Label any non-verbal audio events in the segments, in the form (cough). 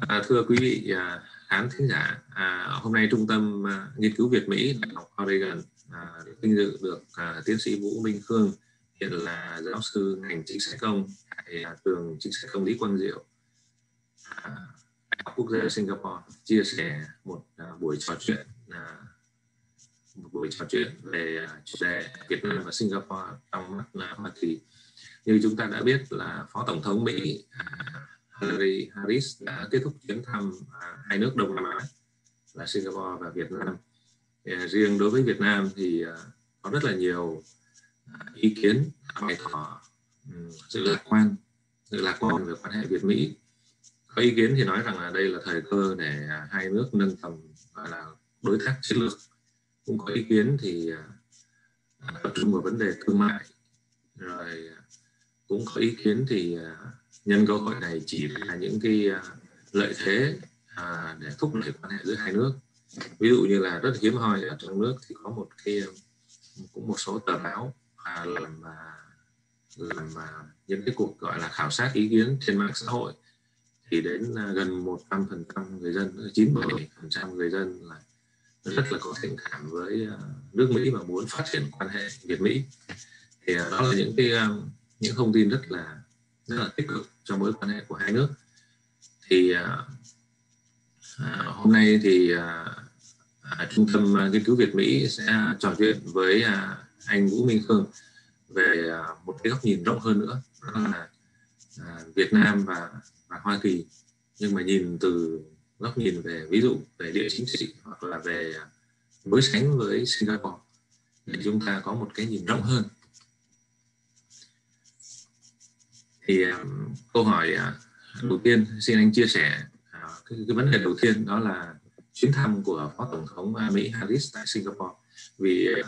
À, thưa quý vị à, khán thính giả, à, hôm nay Trung tâm à, Nghiên cứu Việt Mỹ Đại học Oregon à, vinh dự được à, tiến sĩ Vũ Minh Khương hiện là giáo sư ngành chính sách công tại à, trường chính sách công lý Quang Diệu à, Đại học Quốc gia Singapore chia sẻ một à, buổi trò chuyện à, một buổi trò chuyện về à, chủ đề Việt Nam và Singapore trong mắt là Hoa Kỳ. Như chúng ta đã biết là Phó Tổng thống Mỹ à, Hillary Harris đã kết thúc chuyến thăm à, hai nước Đông Nam Á là Singapore và Việt Nam. À, riêng đối với Việt Nam thì à, có rất là nhiều ý kiến bày tỏ ừ, sự lạc quan, sự lạc quan về quan hệ Việt Mỹ. Có ý kiến thì nói rằng là đây là thời cơ để hai nước nâng tầm gọi là đối tác chiến lược. Cũng có ý kiến thì tập trung vào vấn đề thương mại rồi cũng có ý kiến thì nhân cơ hội này chỉ là những cái à, lợi thế à, để thúc đẩy quan hệ giữa hai nước. Ví dụ như là rất hiếm hoi ở trong nước thì có một cái à, cũng một số tờ báo à, làm à, làm những cái cuộc gọi là khảo sát ý kiến trên mạng xã hội. Thì đến gần một trăm phần trăm người dân chín bảy phần trăm người dân là rất là có thiện cảm với nước Mỹ và muốn phát triển quan hệ Việt Mỹ. Thì đó là những cái những thông tin rất là rất là tích cực trong mối quan hệ của hai nước. Thì à, à, hôm nay thì à, à, trung tâm nghiên cứu Việt Mỹ sẽ trò chuyện với à, anh Vũ Minh Khương về à, một cái góc nhìn rộng hơn nữa. Đó là à, Việt Nam và và Hoa Kỳ. Nhưng mà nhìn từ góc nhìn về ví dụ về địa chính trị hoặc là về đối sánh với Singapore để chúng ta có một cái nhìn rộng hơn thì um, câu hỏi uh, đầu tiên xin anh chia sẻ uh, cái, cái vấn đề đầu tiên đó là chuyến thăm của phó tổng thống Mỹ Harris tại Singapore. Vì uh,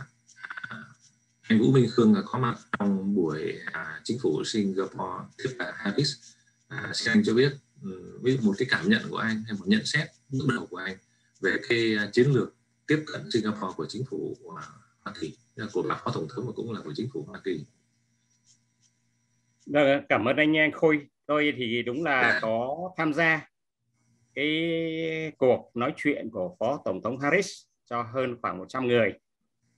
anh Vũ Minh Khương có mặt trong buổi uh, chính phủ Singapore tiếp bà Harris uh, xin anh cho biết ừ, một cái cảm nhận của anh hay một nhận xét bước đầu của anh về cái chiến lược tiếp cận Singapore của chính phủ Hoa Kỳ của bà phó tổng thống và cũng là của chính phủ Hoa Kỳ cảm ơn anh Anh Khôi. Tôi thì đúng là dạ. có tham gia cái cuộc nói chuyện của Phó Tổng thống Harris cho hơn khoảng 100 người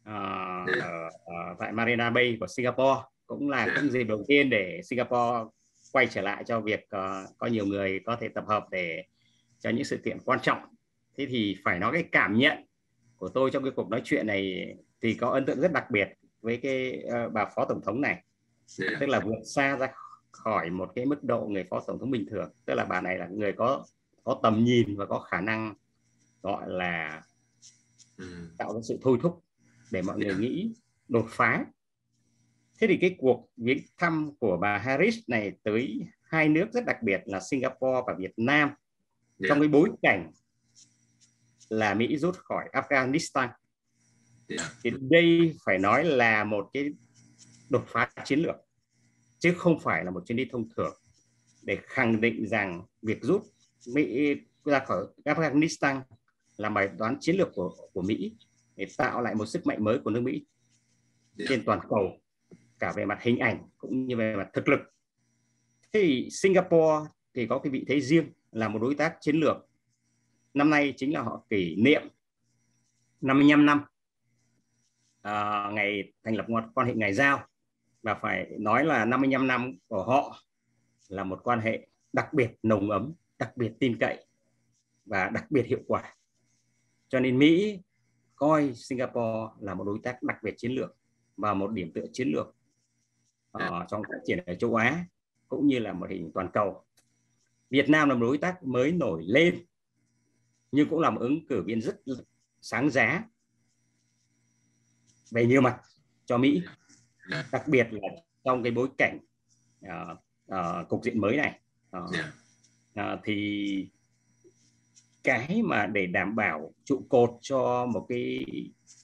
uh, ở, ở tại Marina Bay của Singapore. Cũng là cũng dịp đầu tiên để Singapore quay trở lại cho việc uh, có nhiều người có thể tập hợp để cho những sự kiện quan trọng. Thế thì phải nói cái cảm nhận của tôi trong cái cuộc nói chuyện này thì có ấn tượng rất đặc biệt với cái uh, bà Phó Tổng thống này yeah. tức là vượt xa ra khỏi một cái mức độ người phó tổng thống bình thường tức là bà này là người có có tầm nhìn và có khả năng gọi là ừ. tạo ra sự thôi thúc để mọi người nghĩ đột phá thế thì cái cuộc viếng thăm của bà Harris này tới hai nước rất đặc biệt là Singapore và Việt Nam yeah. trong cái bối cảnh là Mỹ rút khỏi Afghanistan yeah. thì đây phải nói là một cái đột phá chiến lược chứ không phải là một chuyến đi thông thường để khẳng định rằng việc rút Mỹ ra khỏi Afghanistan là bài toán chiến lược của của Mỹ để tạo lại một sức mạnh mới của nước Mỹ trên toàn cầu cả về mặt hình ảnh cũng như về mặt thực lực. Thì Singapore thì có cái vị thế riêng là một đối tác chiến lược. Năm nay chính là họ kỷ niệm 55 năm à, ngày thành lập quan hệ ngày giao và phải nói là 55 năm của họ là một quan hệ đặc biệt nồng ấm, đặc biệt tin cậy và đặc biệt hiệu quả. Cho nên Mỹ coi Singapore là một đối tác đặc biệt chiến lược và một điểm tựa chiến lược uh, trong phát triển ở châu Á cũng như là một hình toàn cầu. Việt Nam là một đối tác mới nổi lên nhưng cũng là một ứng cử viên rất sáng giá về nhiều mặt cho Mỹ đặc biệt là trong cái bối cảnh uh, uh, cục diện mới này. Uh, uh, thì cái mà để đảm bảo trụ cột cho một cái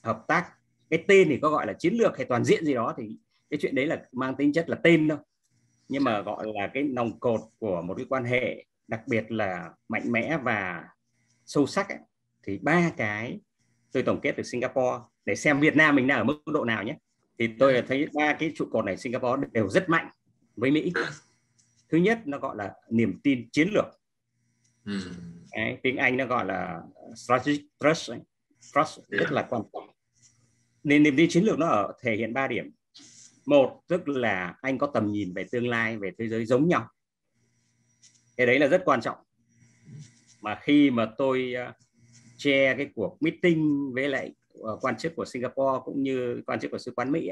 hợp tác cái tên thì có gọi là chiến lược hay toàn diện gì đó thì cái chuyện đấy là mang tính chất là tên đâu nhưng mà gọi là cái nòng cột của một cái quan hệ đặc biệt là mạnh mẽ và sâu sắc ấy, thì ba cái tôi tổng kết từ Singapore để xem Việt Nam mình đang ở mức độ nào nhé thì tôi thấy ba cái trụ cột này Singapore đều rất mạnh với Mỹ. Thứ nhất nó gọi là niềm tin chiến lược. Ừ. Đấy, tiếng Anh nó gọi là strategic trust trust yeah. rất là quan trọng. Nên niềm tin chiến lược nó ở thể hiện ba điểm. Một tức là anh có tầm nhìn về tương lai về thế giới giống nhau. Cái đấy là rất quan trọng. Mà khi mà tôi uh, che cái cuộc meeting với lại Ờ, quan chức của Singapore cũng như quan chức của sứ quán Mỹ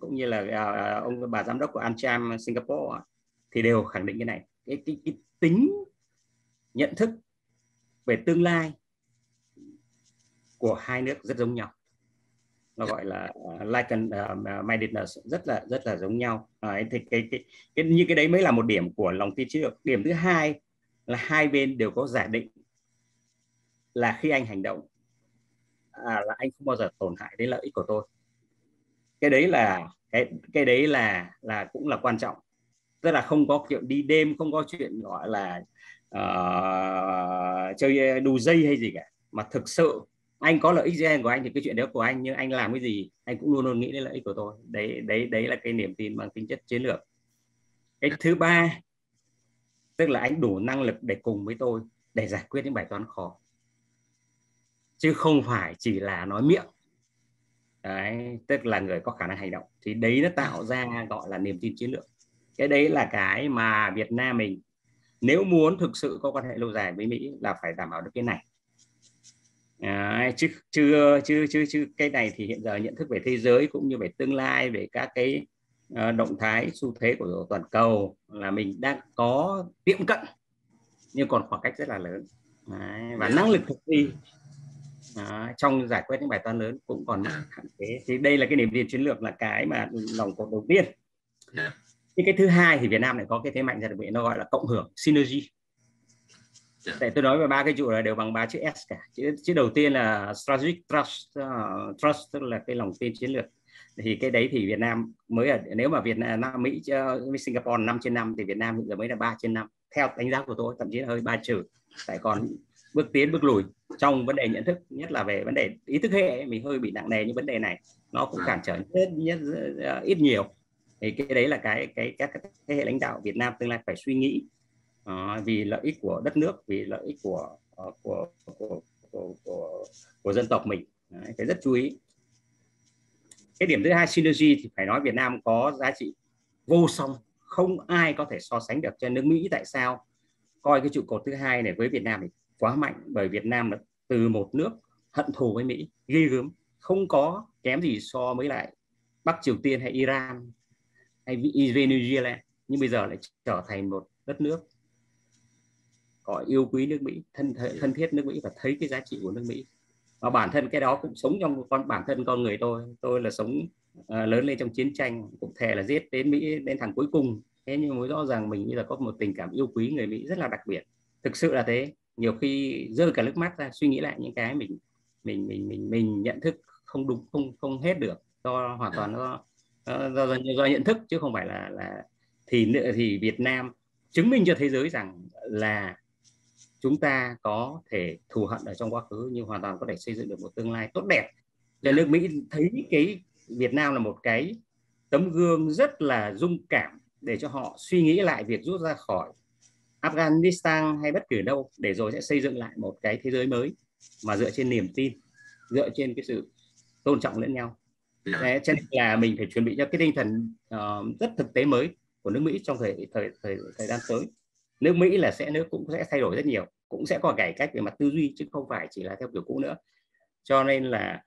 cũng như là uh, ông bà giám đốc của Amcham Singapore thì đều khẳng định cái này. Cái, cái, cái tính nhận thức về tương lai của hai nước rất giống nhau. Nó gọi là uh, like and uh, mindedness rất là rất là giống nhau. À, thì cái, cái cái như cái đấy mới là một điểm của lòng tin chiến lược. Điểm thứ hai là hai bên đều có giả định là khi anh hành động à, là anh không bao giờ tổn hại đến lợi ích của tôi. Cái đấy là cái cái đấy là là cũng là quan trọng. Tức là không có chuyện đi đêm không có chuyện gọi là uh, chơi đù dây hay gì cả. Mà thực sự anh có lợi ích riêng của anh thì cái chuyện đó của anh nhưng anh làm cái gì anh cũng luôn luôn nghĩ đến lợi ích của tôi. Đấy đấy đấy là cái niềm tin mang tính chất chiến lược. Cái thứ ba tức là anh đủ năng lực để cùng với tôi để giải quyết những bài toán khó chứ không phải chỉ là nói miệng. Đấy tức là người có khả năng hành động. Thì đấy nó tạo ra gọi là niềm tin chiến lược. Cái đấy là cái mà Việt Nam mình nếu muốn thực sự có quan hệ lâu dài với Mỹ là phải đảm bảo được cái này. À, chứ chưa chưa chưa chưa cái này thì hiện giờ nhận thức về thế giới cũng như về tương lai về các cái uh, động thái xu thế của toàn cầu là mình đang có tiệm cận nhưng còn khoảng cách rất là lớn. Đấy, và năng lực thực thi à, trong giải quyết những bài toán lớn cũng còn hạn chế. Thì đây là cái niềm tin chiến lược là cái mà lòng cột đầu tiên yeah cái thứ hai thì Việt Nam lại có cái thế mạnh đặc biệt nó gọi là cộng hưởng synergy. Để dạ. tôi nói về ba cái trụ là đều bằng ba chữ S cả. Chữ, chữ đầu tiên là strategic trust uh, trust tức là cái lòng tin chiến lược. Thì cái đấy thì Việt Nam mới ở nếu mà Việt Nam Mỹ với Singapore 5 trên 5 thì Việt Nam hiện giờ mới là 3 trên 5 theo đánh giá của tôi thậm chí là hơi ba trừ. Tại còn bước tiến bước lùi trong vấn đề nhận thức nhất là về vấn đề ý thức hệ mình hơi bị nặng nề những vấn đề này. Nó cũng dạ. cản trở nhất, nhất, nhất ít nhiều. Thì cái đấy là cái cái các thế hệ lãnh đạo Việt Nam tương lai phải suy nghĩ. Uh, vì lợi ích của đất nước vì lợi ích của uh, của, của, của của của dân tộc mình. Đấy, phải rất chú ý. Cái điểm thứ hai synergy thì phải nói Việt Nam có giá trị vô song. Không ai có thể so sánh được cho nước Mỹ. Tại sao? Coi cái trụ cột thứ hai này với Việt Nam thì quá mạnh bởi Việt Nam là từ một nước hận thù với Mỹ ghi gớm không có kém gì so với lại Bắc Triều Tiên hay Iran hay Venezuela nhưng bây giờ lại trở thành một đất nước có yêu quý nước Mỹ thân thân thiết nước Mỹ và thấy cái giá trị của nước Mỹ. Và bản thân cái đó cũng sống trong con bản thân con người tôi. Tôi là sống uh, lớn lên trong chiến tranh cũng thể là giết đến Mỹ đến thằng cuối cùng. Thế nhưng mới rõ ràng mình bây giờ có một tình cảm yêu quý người Mỹ rất là đặc biệt. Thực sự là thế nhiều khi rơi cả nước mắt ra suy nghĩ lại những cái mình mình mình mình mình nhận thức không đúng không không hết được do hoàn toàn do do, do, do nhận thức chứ không phải là là thì thì Việt Nam chứng minh cho thế giới rằng là chúng ta có thể thù hận ở trong quá khứ nhưng hoàn toàn có thể xây dựng được một tương lai tốt đẹp. Cho nước Mỹ thấy cái Việt Nam là một cái tấm gương rất là dung cảm để cho họ suy nghĩ lại việc rút ra khỏi Afghanistan hay bất cứ đâu để rồi sẽ xây dựng lại một cái thế giới mới mà dựa trên niềm tin dựa trên cái sự tôn trọng lẫn nhau. Dạ. Đấy, cho nên là mình phải chuẩn bị cho cái tinh thần uh, rất thực tế mới của nước Mỹ trong thời thời thời thời gian tới. Nước Mỹ là sẽ nước cũng sẽ thay đổi rất nhiều cũng sẽ có cải cách về mặt tư duy chứ không phải chỉ là theo kiểu cũ nữa. Cho nên là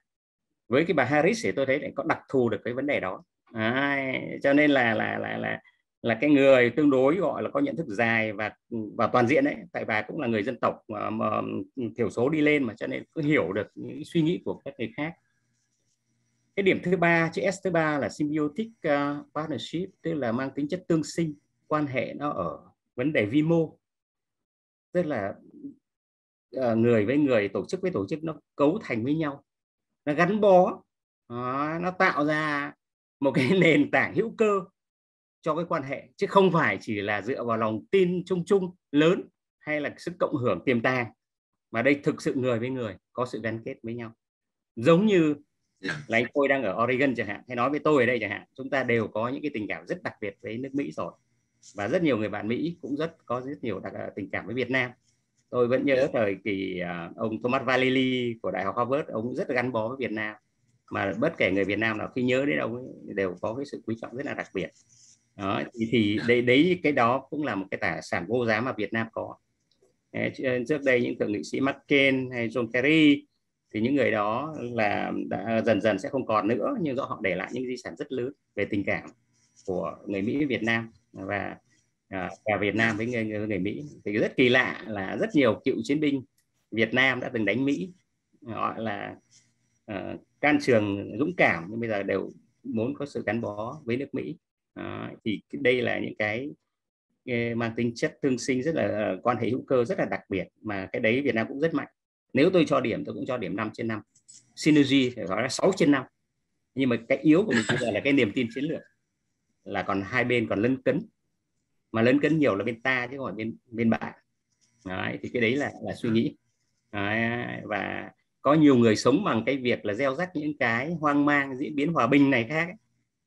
với cái bà Harris thì tôi thấy lại có đặc thù được cái vấn đề đó. À, cho nên là là là là là cái người tương đối gọi là có nhận thức dài và và toàn diện đấy tại bà cũng là người dân tộc mà, mà ừ, thiểu số đi lên mà cho nên cứ hiểu được những suy nghĩ của các người khác. Cái điểm thứ ba chữ S thứ ba là symbiotic uh, partnership tức là mang tính chất tương sinh quan hệ nó ở vấn đề vi mô. Tức là uh, người với người tổ chức với tổ chức nó cấu thành với nhau nó gắn bó nó tạo ra một cái (laughs) nền tảng hữu cơ cho cái quan hệ chứ không phải chỉ là dựa vào lòng tin chung chung lớn hay là sức cộng hưởng tiềm tàng mà đây thực sự người với người có sự gắn kết với nhau. Giống như là anh tôi đang ở Oregon chẳng hạn hay nói với tôi ở đây chẳng hạn chúng ta đều có những cái tình cảm rất đặc biệt với nước Mỹ rồi. Và rất nhiều người bạn Mỹ cũng rất có rất nhiều đặc, tình cảm với Việt Nam. Tôi vẫn nhớ thời kỳ uh, ông Thomas Valili của Đại học Harvard ông rất gắn bó với Việt Nam. Mà bất kể người Việt Nam nào khi nhớ đến ông ấy, đều có cái sự quý trọng rất là đặc biệt đó thì, thì đấy, đấy cái đó cũng là một cái tài sản vô giá mà Việt Nam có. Trước đây những thượng nghị sĩ McCain hay John Kerry thì những người đó là đã dần dần sẽ không còn nữa nhưng do họ để lại những di sản rất lớn về tình cảm của người Mỹ Việt Nam và à, cả Việt Nam với người, người Mỹ. Thì rất kỳ lạ là rất nhiều cựu chiến binh Việt Nam đã từng đánh Mỹ. Gọi là uh, can trường dũng cảm nhưng bây giờ đều muốn có sự gắn bó với nước Mỹ à, thì đây là những cái mang tính chất tương sinh rất là ờ, quan hệ hữu cơ rất là đặc biệt mà cái đấy Việt Nam cũng rất mạnh. Nếu tôi cho điểm tôi cũng cho điểm 5 trên 5 synergy phải nói là 6 trên 5 nhưng mà cái yếu của mình bây giờ là cái niềm tin chiến lược là còn hai bên còn lấn cấn. Mà lấn cấn nhiều là bên ta chứ không phải bên bên bạn. Đấy, thì cái đấy là là suy nghĩ. Đấy, và có nhiều người sống bằng cái việc là gieo rắc những cái hoang mang diễn biến hòa bình này khác ấy,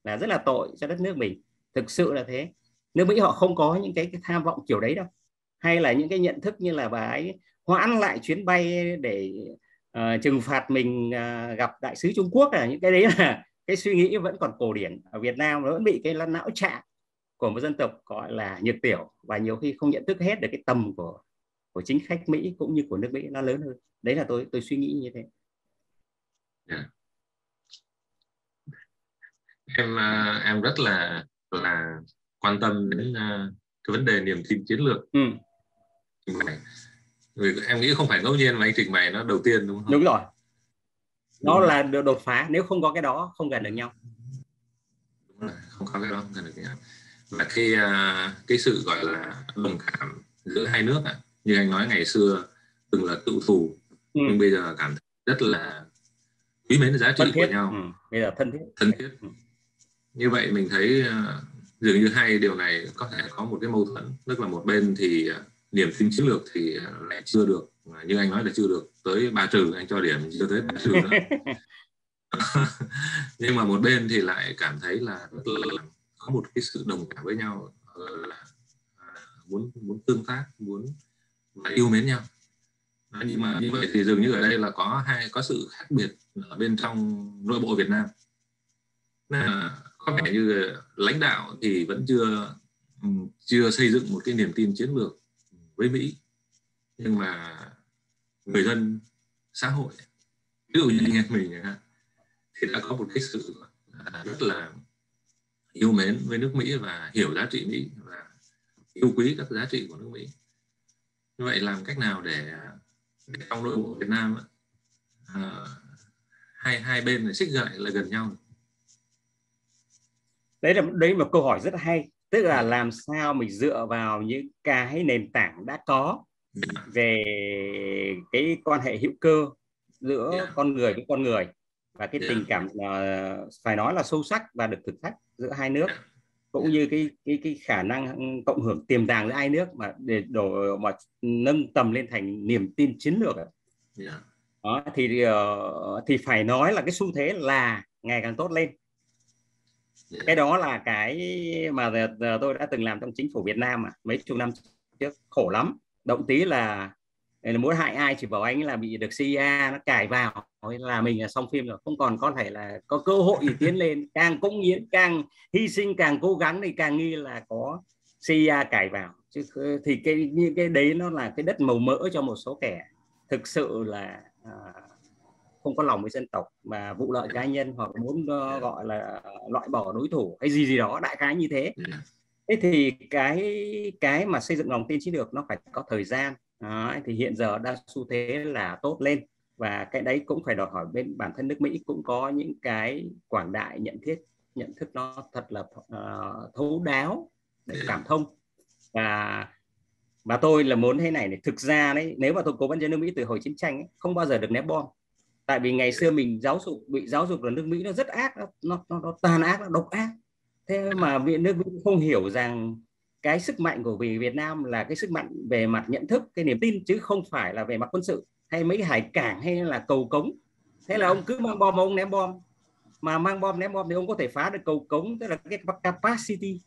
là rất là tội cho đất nước mình. Thực sự là thế. Nước Mỹ họ không có những cái, cái tham vọng kiểu đấy đâu. Hay là những cái nhận thức như là bà ấy hoãn lại chuyến bay để uh, trừng phạt mình uh, gặp đại sứ Trung Quốc là những cái đấy là (laughs) cái suy nghĩ vẫn còn cổ điển. Ở Việt Nam nó vẫn bị cái não trạng của một dân tộc gọi là nhiệt tiểu và nhiều khi không nhận thức hết được cái tầm của của chính khách Mỹ cũng như của nước Mỹ nó lớn hơn. Đấy là tôi tôi suy nghĩ như thế. Yeah em à, em rất là là quan tâm đến uh, cái vấn đề niềm tin chiến lược. Ừ. vì em nghĩ không phải ngẫu nhiên mà anh trình bày nó đầu tiên đúng không? Đúng rồi. Nó là đột phá nếu không có cái đó không gần được nhau. Đúng rồi, không có cái đó không gần được nhau. Và cái uh, cái sự gọi là đồng cảm giữa hai nước à, như anh nói ngày xưa từng là tự thù ừ. nhưng bây giờ cảm thấy rất là quý mến giá trị của nhau. Ừ. bây giờ thân thiết. Thân thiết. Ừ. như vậy mình thấy uh, dường như hai điều này có thể có một cái mâu thuẫn. Tức là một bên thì uh, niềm tin chiến lược thì uh, lại chưa được như anh nói là chưa được tới ba trừ anh cho điểm chưa tới ba trừ nữa. (laughs) Nhưng mà một bên thì lại cảm thấy là có một cái sự đồng cảm với nhau là muốn muốn tương tác muốn và yêu mến nhau. Nhưng mà như vậy thì dường như ở đây là có hai có sự khác biệt ở bên trong nội bộ Việt Nam. Là có vẻ như lãnh đạo thì vẫn chưa ừ, chưa xây dựng một cái niềm tin chiến lược với Mỹ. Nhưng mà người dân xã hội ví dụ như anh em mình thì đã có một cái sự à, rất là yêu mến với nước Mỹ và hiểu giá trị Mỹ và yêu quý các giá trị của nước Mỹ. Như vậy làm cách nào để, để trong nội bộ Việt Nam uh, hai hai bên này xích lại là gần nhau? Đấy là đấy là một câu hỏi rất hay tức là làm sao mình dựa vào những cái nền tảng đã có về cái quan hệ hữu cơ giữa yeah. con người với con người và cái yeah. tình cảm uh, phải nói là sâu sắc và được thực thách giữa hai nước yeah cũng như cái cái cái khả năng cộng hưởng tiềm tàng giữa hai nước mà để đổ mà nâng tầm lên thành niềm tin chiến lược yeah. đó thì ờ, thì phải nói là cái xu thế là ngày càng tốt lên cái đó là cái mà tôi đã từng làm trong chính phủ Việt Nam mà mấy chục năm trước khổ lắm. Động tí là muốn hại ai chỉ bảo anh là bị được CIA nó cài vào là mình là xong phim rồi. Không còn có thể là có cơ hội để tiến lên. Càng cống hiến càng hy sinh càng cố gắng thì càng nghi là có CIA cài vào. Chứ thì cái như cái đấy nó là cái đất màu mỡ cho một số kẻ thực sự là à, không có lòng với dân tộc mà vụ lợi cá nhân hoặc muốn uh, gọi là loại bỏ đối thủ hay gì gì đó đại khái như thế. Thế thì cái cái mà xây dựng lòng tin chiến lược nó phải có thời gian. Đó, thì hiện giờ đang xu thế là tốt lên. Và cái đấy cũng phải đòi hỏi bên bản thân nước Mỹ cũng có những cái quảng đại nhận thiết nhận thức nó thật là uh, thấu đáo để cảm thông. Và và tôi là muốn thế này này. Thực ra đấy nếu mà tôi cố vấn cho nước Mỹ từ hồi chiến tranh ấy, không bao giờ được ném bom tại vì ngày xưa mình giáo dục bị giáo dục ở nước Mỹ nó rất ác nó nó, nó, tàn ác nó độc ác. Thế mà viện nước Mỹ không hiểu rằng cái sức mạnh của vì Việt Nam là cái sức mạnh về mặt nhận thức cái niềm tin chứ không phải là về mặt quân sự hay mấy hải cảng hay là cầu cống. Thế là ông cứ mang bom ông ném bom. Mà mang bom ném bom thì ông có thể phá được cầu cống tức là cái capacity.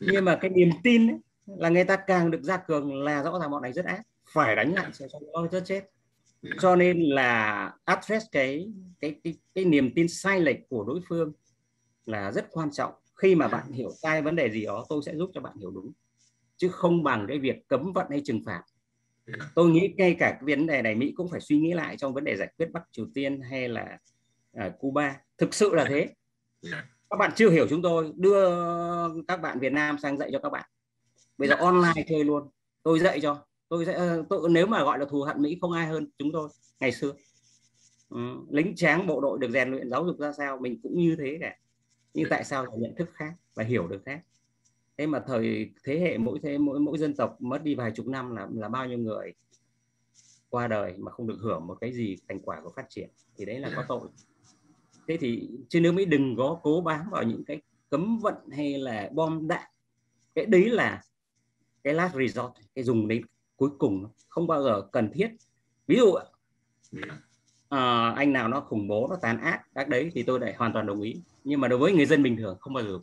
Nhưng mà cái niềm tin ấy, là người ta càng được ra cường là rõ ràng bọn này rất ác. Phải đánh lại cho nó chết cho nên là address cái cái cái cái niềm tin sai lệch của đối phương là rất quan trọng. Khi mà bạn hiểu sai vấn đề gì đó tôi sẽ giúp cho bạn hiểu đúng. Chứ không bằng cái việc cấm vận hay trừng phạt. Tôi nghĩ ngay cả cái vấn đề này mỹ cũng phải suy nghĩ lại trong vấn đề giải quyết bắc triều tiên hay là uh, cuba. Thực sự là thế. Các bạn chưa hiểu chúng tôi đưa các bạn việt nam sang dạy cho các bạn. Bây giờ online chơi luôn. Tôi dạy cho tôi sẽ ờ, tôi nếu mà gọi là thù hận mỹ không ai hơn chúng tôi ngày xưa. Ừ, lính tráng bộ đội được rèn luyện giáo dục ra sao mình cũng như thế cả. Nhưng tại sao phải nhận thức khác và hiểu được khác? Thế mà thời thế hệ mỗi thế mỗi mỗi dân tộc mất đi vài chục năm là là bao nhiêu người qua đời mà không được hưởng một cái gì thành quả của phát triển thì đấy là có (laughs) tội. Thế thì chứ nếu mỹ đừng có cố bám vào những cái cấm vận hay là bom đạn. Cái đấy là cái last resort cái dùng đến cuối cùng không bao giờ cần thiết. Ví dụ à, anh nào nó khủng bố nó tàn ác các đấy thì tôi lại hoàn toàn đồng ý. Nhưng mà đối với người dân bình thường không bao giờ.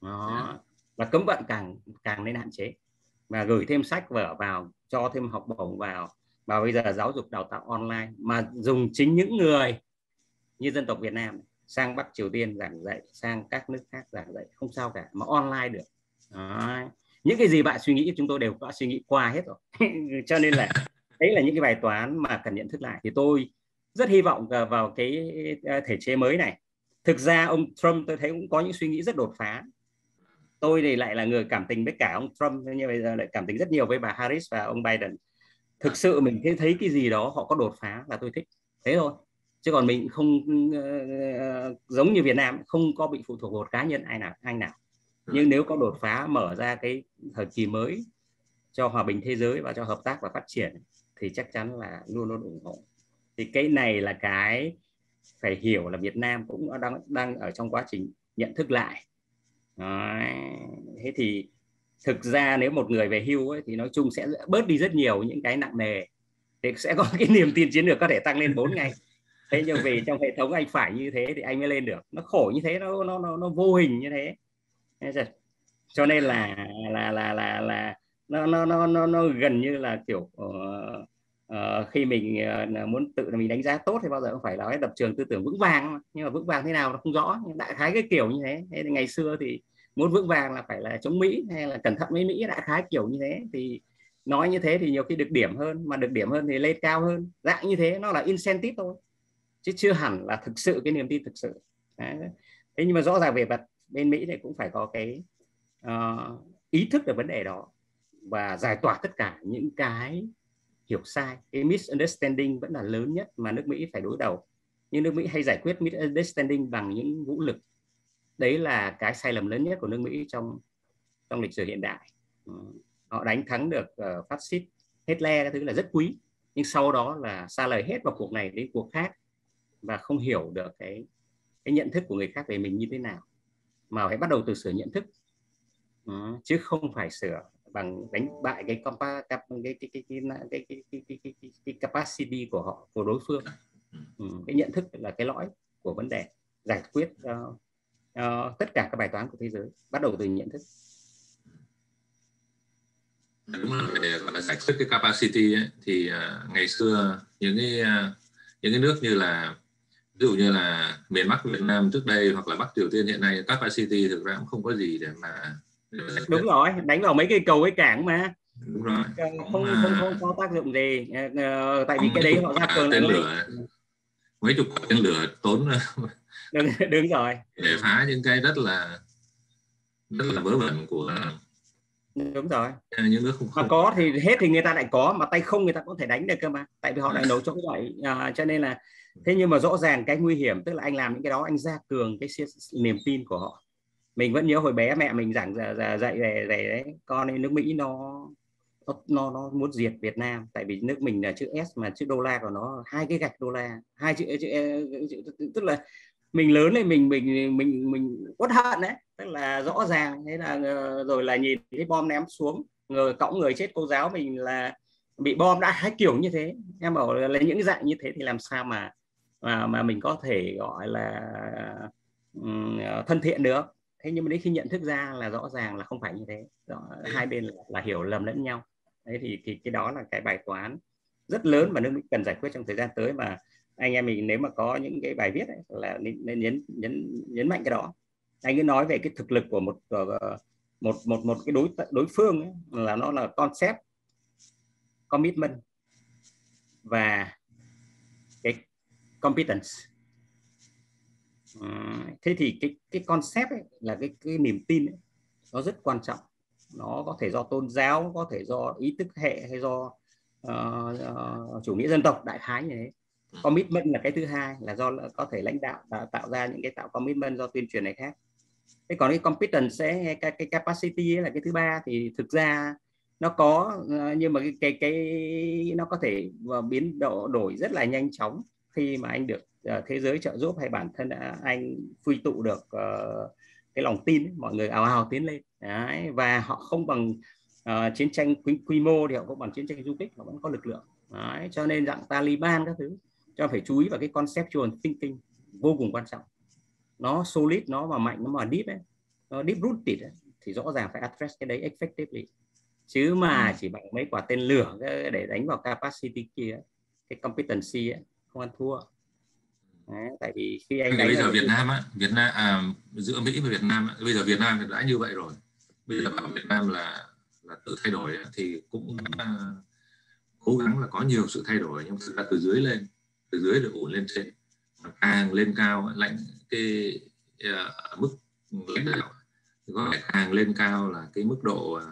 Đó và cấm vận càng càng nên hạn chế. Và gửi thêm sách vở vào cho thêm học bổng vào. Và bây giờ giáo dục đào tạo online mà dùng chính những người như dân tộc Việt Nam sang Bắc Triều Tiên giảng dạy sang các nước khác giảng dạy không sao cả mà online được. Đó. Những cái gì bạn suy nghĩ chúng tôi đều có suy nghĩ qua hết rồi. (laughs) Cho nên là (laughs) đấy là những cái bài toán mà cần nhận thức lại. Thì tôi rất hy vọng vào cái ờ, thể chế mới này. Thực ra ông Trump tôi thấy cũng có những suy nghĩ rất đột phá. Tôi thì lại là người cảm tình với cả ông Trump nhưng bây giờ lại cảm tình rất nhiều với bà Harris và ông Biden. Thực sự mình thấy thấy cái gì đó họ có đột phá là tôi thích. Thế thôi. Chứ còn mình không uh, giống như Việt Nam không có bị phụ thuộc một cá nhân ai nào anh nào nhưng nếu có đột phá mở ra cái thời kỳ mới cho hòa bình thế giới và cho hợp tác và phát triển thì chắc chắn là luôn luôn ủng hộ. Thì cái này là cái phải hiểu là Việt Nam cũng đang đang ở trong quá trình nhận thức lại. Đấy. thế thì thực ra nếu một người về hưu ấy, thì nói chung sẽ bớt đi rất nhiều những cái nặng nề. Thì sẽ có cái niềm tin chiến lược có thể tăng lên 4 ngày. Thế nhưng vì trong hệ thống anh phải như thế thì anh mới lên được. Nó khổ như thế nó nó nó, nó vô hình như thế cho nên là là là là là nó nó nó nó, nó gần như là kiểu uh, uh, khi mình uh, muốn tự mình đánh giá tốt thì bao giờ cũng phải nói cái lập trường tư tưởng vững vàng nhưng mà vững vàng thế nào nó không rõ nhưng đại khái cái kiểu như thế. Thế thì ngày xưa thì muốn vững vàng là phải là chống mỹ hay là cẩn thận với mỹ đại khái kiểu như thế. Thì nói như thế thì nhiều khi được điểm hơn mà được điểm hơn thì lên cao hơn. Dạng như thế nó là incentive thôi chứ chưa hẳn là thực sự cái niềm tin thực sự. Đấy. thế nhưng mà rõ ràng về mặt bên mỹ thì cũng phải có cái uh, ý thức về vấn đề đó và giải tỏa tất cả những cái hiểu sai. Cái misunderstanding vẫn là lớn nhất mà nước Mỹ phải đối đầu. Nhưng nước Mỹ hay giải quyết misunderstanding bằng những vũ lực đấy là cái sai lầm lớn nhất của nước Mỹ trong trong lịch sử hiện đại. Ừ, họ đánh thắng được uh, phát xít Hitler cái thứ là rất quý nhưng sau đó là xa lời hết vào cuộc này đến cuộc khác và không hiểu được cái cái nhận thức của người khác về mình như thế nào mà hãy bắt đầu từ sửa nhận thức chứ không phải sửa bằng đánh bại cái compa, cái, cái, cái, cái, cái, cái, cái, cái, cái, cái, cái capacity của họ của đối phương ừ, cái nhận thức là cái lõi của vấn đề giải quyết uh, uh, tất cả các bài toán của thế giới bắt đầu từ nhận thức đúng là để gọi là giải quyết cái capacity ấy, thì uh, ngày xưa những cái uh, những cái nước như là ví dụ như là miền Bắc Việt Nam trước đây hoặc là Bắc Triều Tiên hiện nay capacity thực ra cũng không có gì để mà đúng rồi đánh vào mấy cây cầu cái cảng mà. Đúng rồi. Không không, không, không có tác dụng gì. Uh, tại vì cái đấy họ ra cường tên lửa. Mấy chục tên lửa tốn đúng, đúng rồi. Để phá những cái rất là rất là vớ vẩn của đúng rồi. những nước không, không. mà có thì hết thì người ta lại có mà tay không người ta có thể đánh được cơ mà. Tại vì họ lại nấu chỗ vậy à, cho nên là thế nhưng mà rõ ràng cái nguy hiểm tức là anh làm những cái đó anh gia cường cái niềm tin của họ. Mình vẫn nhớ hồi bé mẹ mình giảng dạy về về đấy con ấy nước Mỹ nó nó nó muốn diệt Việt Nam. Tại vì nước mình là chữ S mà chữ đô la của nó hai cái gạch đô la hai chữ, chữ, chữ, chữ tức là mình lớn lên mình mình mình mình uất hận đấy. Tức là rõ ràng thế là ờ, rồi là nhìn cái bom ném xuống người cõng người chết cô giáo mình là bị bom đã hai (laughs) kiểu như thế. Em bảo là những dạng như thế thì làm sao mà mà mà mình có thể gọi là um, thân thiện được. Thế nhưng mà đến khi nhận thức ra là rõ ràng là không phải như thế. Rõ, hai bên là, là hiểu lầm lẫn nhau. Đấy thì thì cái đó là cái bài toán rất lớn mà nước Mỹ cần giải quyết trong thời gian tới mà anh em mình nếu mà có những cái bài viết ấy, là nên nhấn nhấn nhấn mạnh cái đó. Anh cứ nói về cái thực lực của một ờ, một một một cái đối đối phương ấy, là nó là concept commitment và competence. À, thế thì cái cái concept ấy, là cái cái niềm tin ấy, nó rất quan trọng. Nó có thể do tôn giáo có thể do ý thức hệ hay do uh, uh, chủ nghĩa dân tộc đại khái như thế. Commitment là cái thứ hai là do có thể lãnh đạo tạo, tạo ra những cái tạo commitment do tuyên truyền này khác. Thế còn cái competence sẽ cái, cái capacity ấy là cái thứ ba thì thực ra nó có ờ, nhưng mà cái cái, cái nó có thể biến độ đổi rất là nhanh chóng khi mà anh được uh, thế giới trợ giúp hay bản thân anh quy tụ được uh, cái lòng tin ấy, mọi người ào ào tiến lên. Đấy, và họ không bằng uh, chiến tranh quy, quy mô thì họ cũng bằng chiến tranh du kích họ vẫn có lực lượng. Đấy, cho nên dạng Taliban các thứ cho phải chú ý vào cái conceptual thinking vô cùng quan trọng. Nó solid nó mà mạnh nó mà deep ấy nó deep rooted ấy, thì rõ ràng phải address cái đấy effectively. Chứ mà ừ. chỉ bằng mấy quả tên lửa để đánh vào capacity kia cái competency ấy, không ăn thua. Đấy, tại vì khi anh bây giờ Việt Nam á Việt Nam à, giữa Mỹ và Việt Nam bây giờ Việt Nam đã như vậy rồi. Bây giờ bảo Việt Nam là là tự thay đổi thì cũng uh, cố gắng là có nhiều sự thay đổi nhưng thực ra từ dưới lên từ dưới được ổn lên trên. Càng lên cao lãnh cái uh, mức lãnh đạo có thể càng lên cao là cái mức độ uh,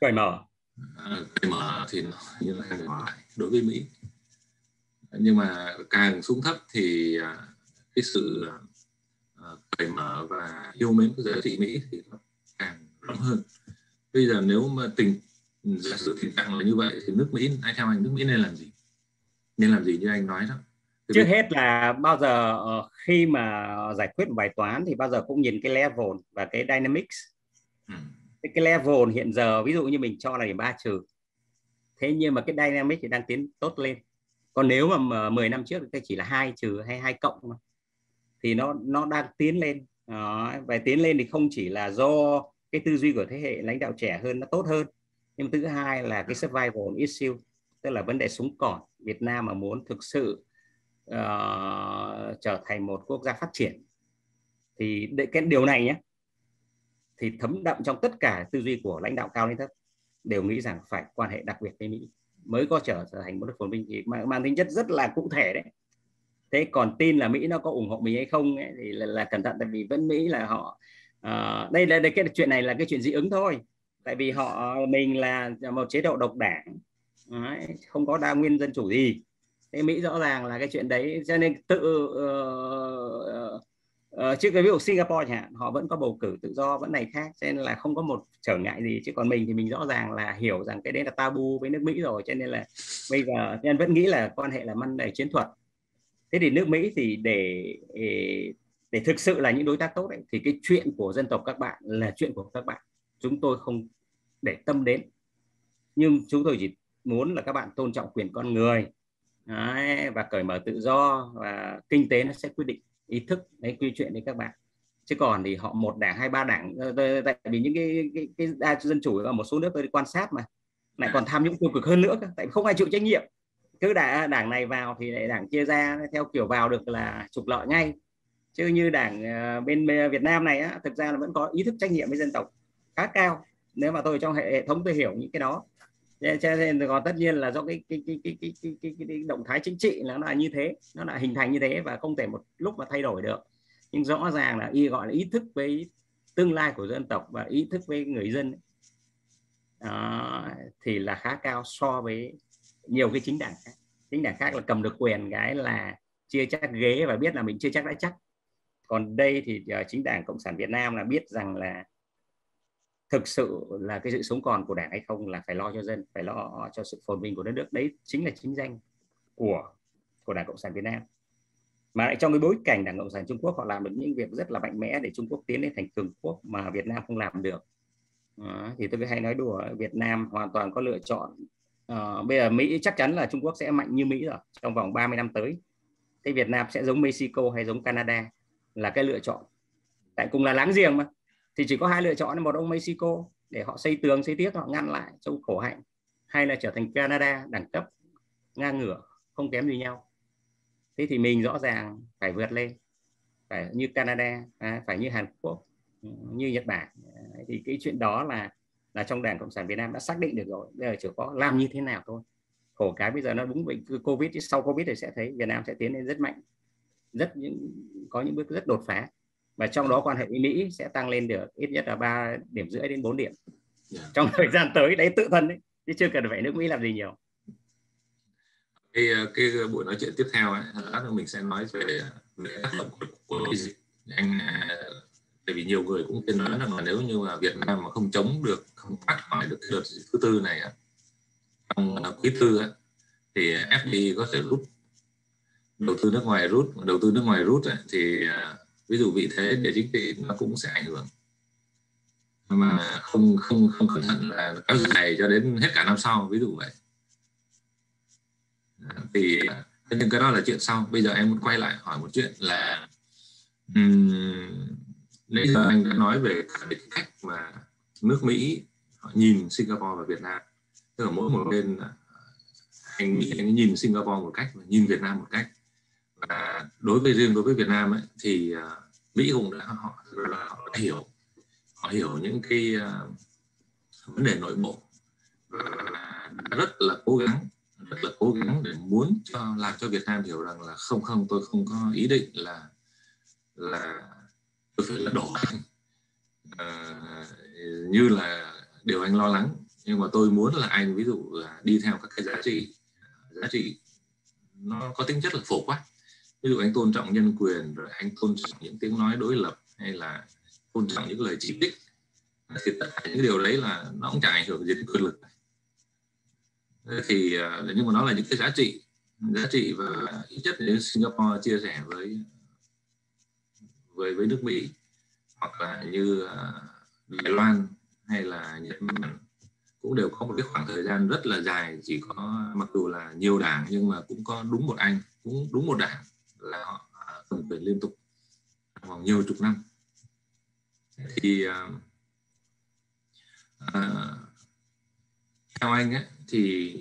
cởi mở. uh, cởi mở thì nó như là đối với Mỹ nhưng mà càng xuống thấp thì uh, cái sự uh, cởi mở và yêu mến cái giá trị Mỹ thì nó càng rộng hơn. Bây giờ nếu mà tình giả sử tình trạng là như vậy thì nước Mỹ anh theo anh nước Mỹ nên làm gì? Nên làm gì như anh nói đó? Trước hết là bao giờ ờ, khi mà giải quyết một bài toán thì bao giờ cũng nhìn cái level và cái dynamics. Ừ. cái level hiện giờ ví dụ như mình cho là điểm ba trừ. Thế nhưng mà cái dynamics thì đang tiến tốt lên còn nếu mà 10 năm trước thì chỉ là hai trừ hay hai cộng mà thì nó nó đang tiến lên. Đó. và tiến lên thì không chỉ là do cái tư duy của thế hệ lãnh đạo trẻ hơn nó tốt hơn nhưng thứ hai là cái survival issue tức là vấn đề súng còn. Việt Nam mà muốn thực sự uh, trở thành một quốc gia phát triển thì cái điều này nhé thì thấm đậm trong tất cả tư duy của lãnh đạo cao lên thấp đều nghĩ rằng phải quan hệ đặc biệt với Mỹ mới có trở thành một nước phồn vinh. Thì mang mang tính chất rất là cụ thể đấy. Thế còn tin là Mỹ nó có ủng hộ mình hay không ấy, thì là, là cẩn thận tại vì vẫn Mỹ là họ uh, đây là đây, cái chuyện này là cái chuyện dị ứng thôi. Tại vì họ mình là một chế độ độc đảng đấy, không có đa nguyên dân chủ gì. Thế Mỹ rõ ràng là cái chuyện đấy cho nên tự uh, Ờ, chứ cái ví dụ Singapore chẳng hạn họ vẫn có bầu cử tự do vẫn này khác cho nên là không có một trở ngại gì. Chứ còn mình thì mình rõ ràng là hiểu rằng cái đấy là tabu với nước Mỹ rồi cho nên là bây giờ nhân vẫn nghĩ là quan hệ là măn đầy chiến thuật. Thế thì nước Mỹ thì để để thực sự là những đối tác tốt ấy, thì cái chuyện của dân tộc các bạn là chuyện của các bạn. Chúng tôi không để tâm đến. Nhưng chúng tôi chỉ muốn là các bạn tôn trọng quyền con người. Đấy, và cởi mở tự do và kinh tế nó sẽ quyết định ý thức đấy quy chuyện đấy các bạn. Chứ còn thì họ một đảng hai ba đảng ờ, tại vì những cái cái, cái đa dân chủ ở một số nước tôi đi quan sát mà lại còn tham nhũng tiêu cực hơn nữa tại không ai chịu trách nhiệm. Cứ đảng đảng này vào thì lại đảng chia ra theo kiểu vào được là trục lợi ngay. Chứ như đảng ờ, bên Việt Nam này á, thực ra là vẫn có ý thức trách nhiệm với dân tộc khá cao. Nếu mà tôi trong hệ thống tôi hiểu những cái đó cho nên còn tất nhiên là do cái cái cái cái cái, cái, cái, cái động thái chính trị là nó là như thế nó là hình thành như thế và không thể một lúc mà thay đổi được. Nhưng rõ ràng là y gọi là ý thức với tương lai của dân tộc và ý thức với người dân à, thì là khá cao so với nhiều cái chính đảng khác. Chính đảng khác là cầm được quyền cái là chia chắc ghế và biết là mình chưa chắc đã chắc. Còn đây thì ờ, chính đảng cộng sản Việt Nam là biết rằng là thực sự là cái sự sống còn của đảng hay không là phải lo cho dân phải lo cho sự phồn vinh của đất nước. Đấy chính là chính danh của của đảng cộng sản việt nam. Mà lại trong cái bối cảnh đảng cộng sản trung quốc họ làm được những việc rất là mạnh mẽ để trung quốc tiến lên thành cường quốc mà việt nam không làm được. Đó, thì tôi hay nói đùa việt nam hoàn toàn có lựa chọn. À, bây giờ mỹ chắc chắn là trung quốc sẽ mạnh như mỹ rồi trong vòng 30 năm tới. Thế việt nam sẽ giống mexico hay giống canada là cái lựa chọn. Tại cùng là láng giềng mà thì chỉ có hai lựa chọn một ông Mexico để họ xây tường xây tiếc họ ngăn lại trong khổ hạnh. Hay là trở thành Canada đẳng cấp ngang ngửa không kém gì nhau. Thế thì mình rõ ràng phải vượt lên phải như Canada à, phải như Hàn Quốc như Nhật Bản. Thì cái chuyện đó là là trong đảng cộng sản Việt Nam đã xác định được rồi. Bây giờ chỉ có làm như thế nào thôi. Khổ cái bây giờ nó đúng bệnh covid sau covid thì sẽ thấy Việt Nam sẽ tiến lên rất mạnh. Rất những có những bước rất đột phá và trong đó quan hệ với Mỹ sẽ tăng lên được ít nhất là 3 điểm rưỡi đến 4 điểm. Yeah. trong thời gian tới đấy tự thân đấy chứ chưa cần phải nước Mỹ làm gì nhiều. Cái cái buổi nói chuyện tiếp theo ấy, lát mình sẽ nói về về tác động của, của anh tại vì nhiều người cũng tin nói rằng là nếu như mà Việt Nam mà không chống được không thoát khỏi được đợt thứ tư này trong quý tư thì FDI có thể rút. Đầu tư nước ngoài rút đầu tư nước ngoài rút thì à, ví dụ vị thế địa chính trị nó cũng sẽ ảnh hưởng. Mà không không không cẩn thận là kéo dài cho đến hết cả năm sau ví dụ vậy. À, à, thì nhưng cái đó là chuyện sau. Bây giờ em muốn quay lại hỏi một chuyện là um, nãy giờ anh đã nói về cái cách mà nước Mỹ họ nhìn Singapore và Việt Nam. Tức là mỗi một bên à, anh nghĩ anh nhìn Singapore một cách và nhìn Việt Nam một cách. Và đối với riêng đối với Việt Nam ấy, thì uh, Mỹ cũng đã họ, họ đã hiểu. Họ hiểu những cái uh, vấn đề nội bộ. Và rất là cố gắng rất là cố gắng để muốn cho làm cho Việt Nam hiểu rằng là không không tôi không có ý định là là tôi phải là đổ anh. À, như là điều anh lo lắng. Nhưng mà tôi muốn là anh ví dụ là đi theo các cái giá trị giá trị nó có tính chất là phổ quát ví dụ anh tôn trọng nhân quyền, rồi anh tôn trọng những tiếng nói đối lập, hay là tôn trọng những lời chỉ trích, thì tất cả những điều đấy là nó cũng chẳng ảnh hưởng gì đến quyền lực. Thì à, nhưng mà nó là những cái giá trị giá trị và ít nhất đến Singapore chia sẻ với với với nước Mỹ, hoặc là như à, Đài Loan hay là Nhật Bản, cũng đều có một cái khoảng thời gian rất là dài, chỉ có, mặc dù là nhiều đảng nhưng mà cũng có đúng một anh, cũng đúng một đảng là họ à, cầm quyền liên tục vòng nhiều chục năm. Thì uh, uh, theo anh ấy, thì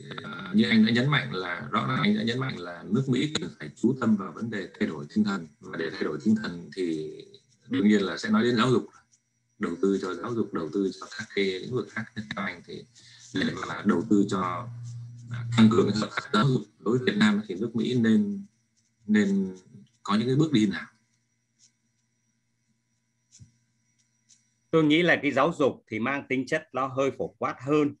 uh, như anh đã nhấn mạnh là rõ ràng anh đã nhấn mạnh là nước Mỹ cần phải chú tâm vào vấn đề thay đổi tinh thần. Và để thay đổi tinh thần thì đương nhiên là sẽ nói đến giáo dục. Đầu tư cho giáo dục đầu tư cho các cái lĩnh vực khác. Theo anh thì để mà đầu tư cho tăng cường hợp tác giáo dục đối với Việt Nam thì nước Mỹ nên nên có những cái bước đi nào? Tôi nghĩ là cái giáo dục thì mang tính chất nó hơi phổ quát hơn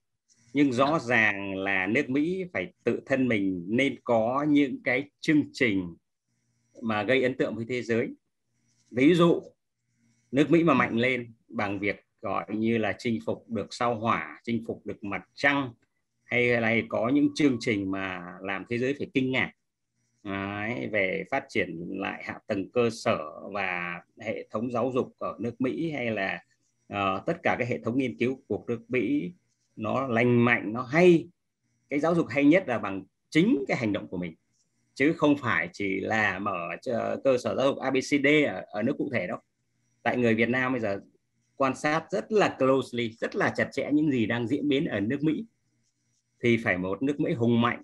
nhưng rõ ràng là nước Mỹ phải tự thân mình nên có những cái chương trình mà gây ấn tượng với thế giới. Ví dụ nước Mỹ mà mạnh lên bằng việc gọi như là chinh phục được sao hỏa chinh phục được mặt trăng hay là có những chương trình mà làm thế giới phải kinh ngạc Đấy, về phát triển lại hạ tầng cơ sở và hệ thống giáo dục ở nước Mỹ hay là uh, tất cả cái hệ thống nghiên cứu của nước Mỹ nó lành mạnh nó hay. Cái giáo dục hay nhất là bằng chính cái hành động của mình chứ không phải chỉ là mở cơ sở giáo dục ABCD ở, ở nước cụ thể đâu. Tại người Việt Nam bây giờ quan sát rất là closely rất là chặt chẽ những gì đang diễn biến ở nước Mỹ thì phải một nước Mỹ hùng mạnh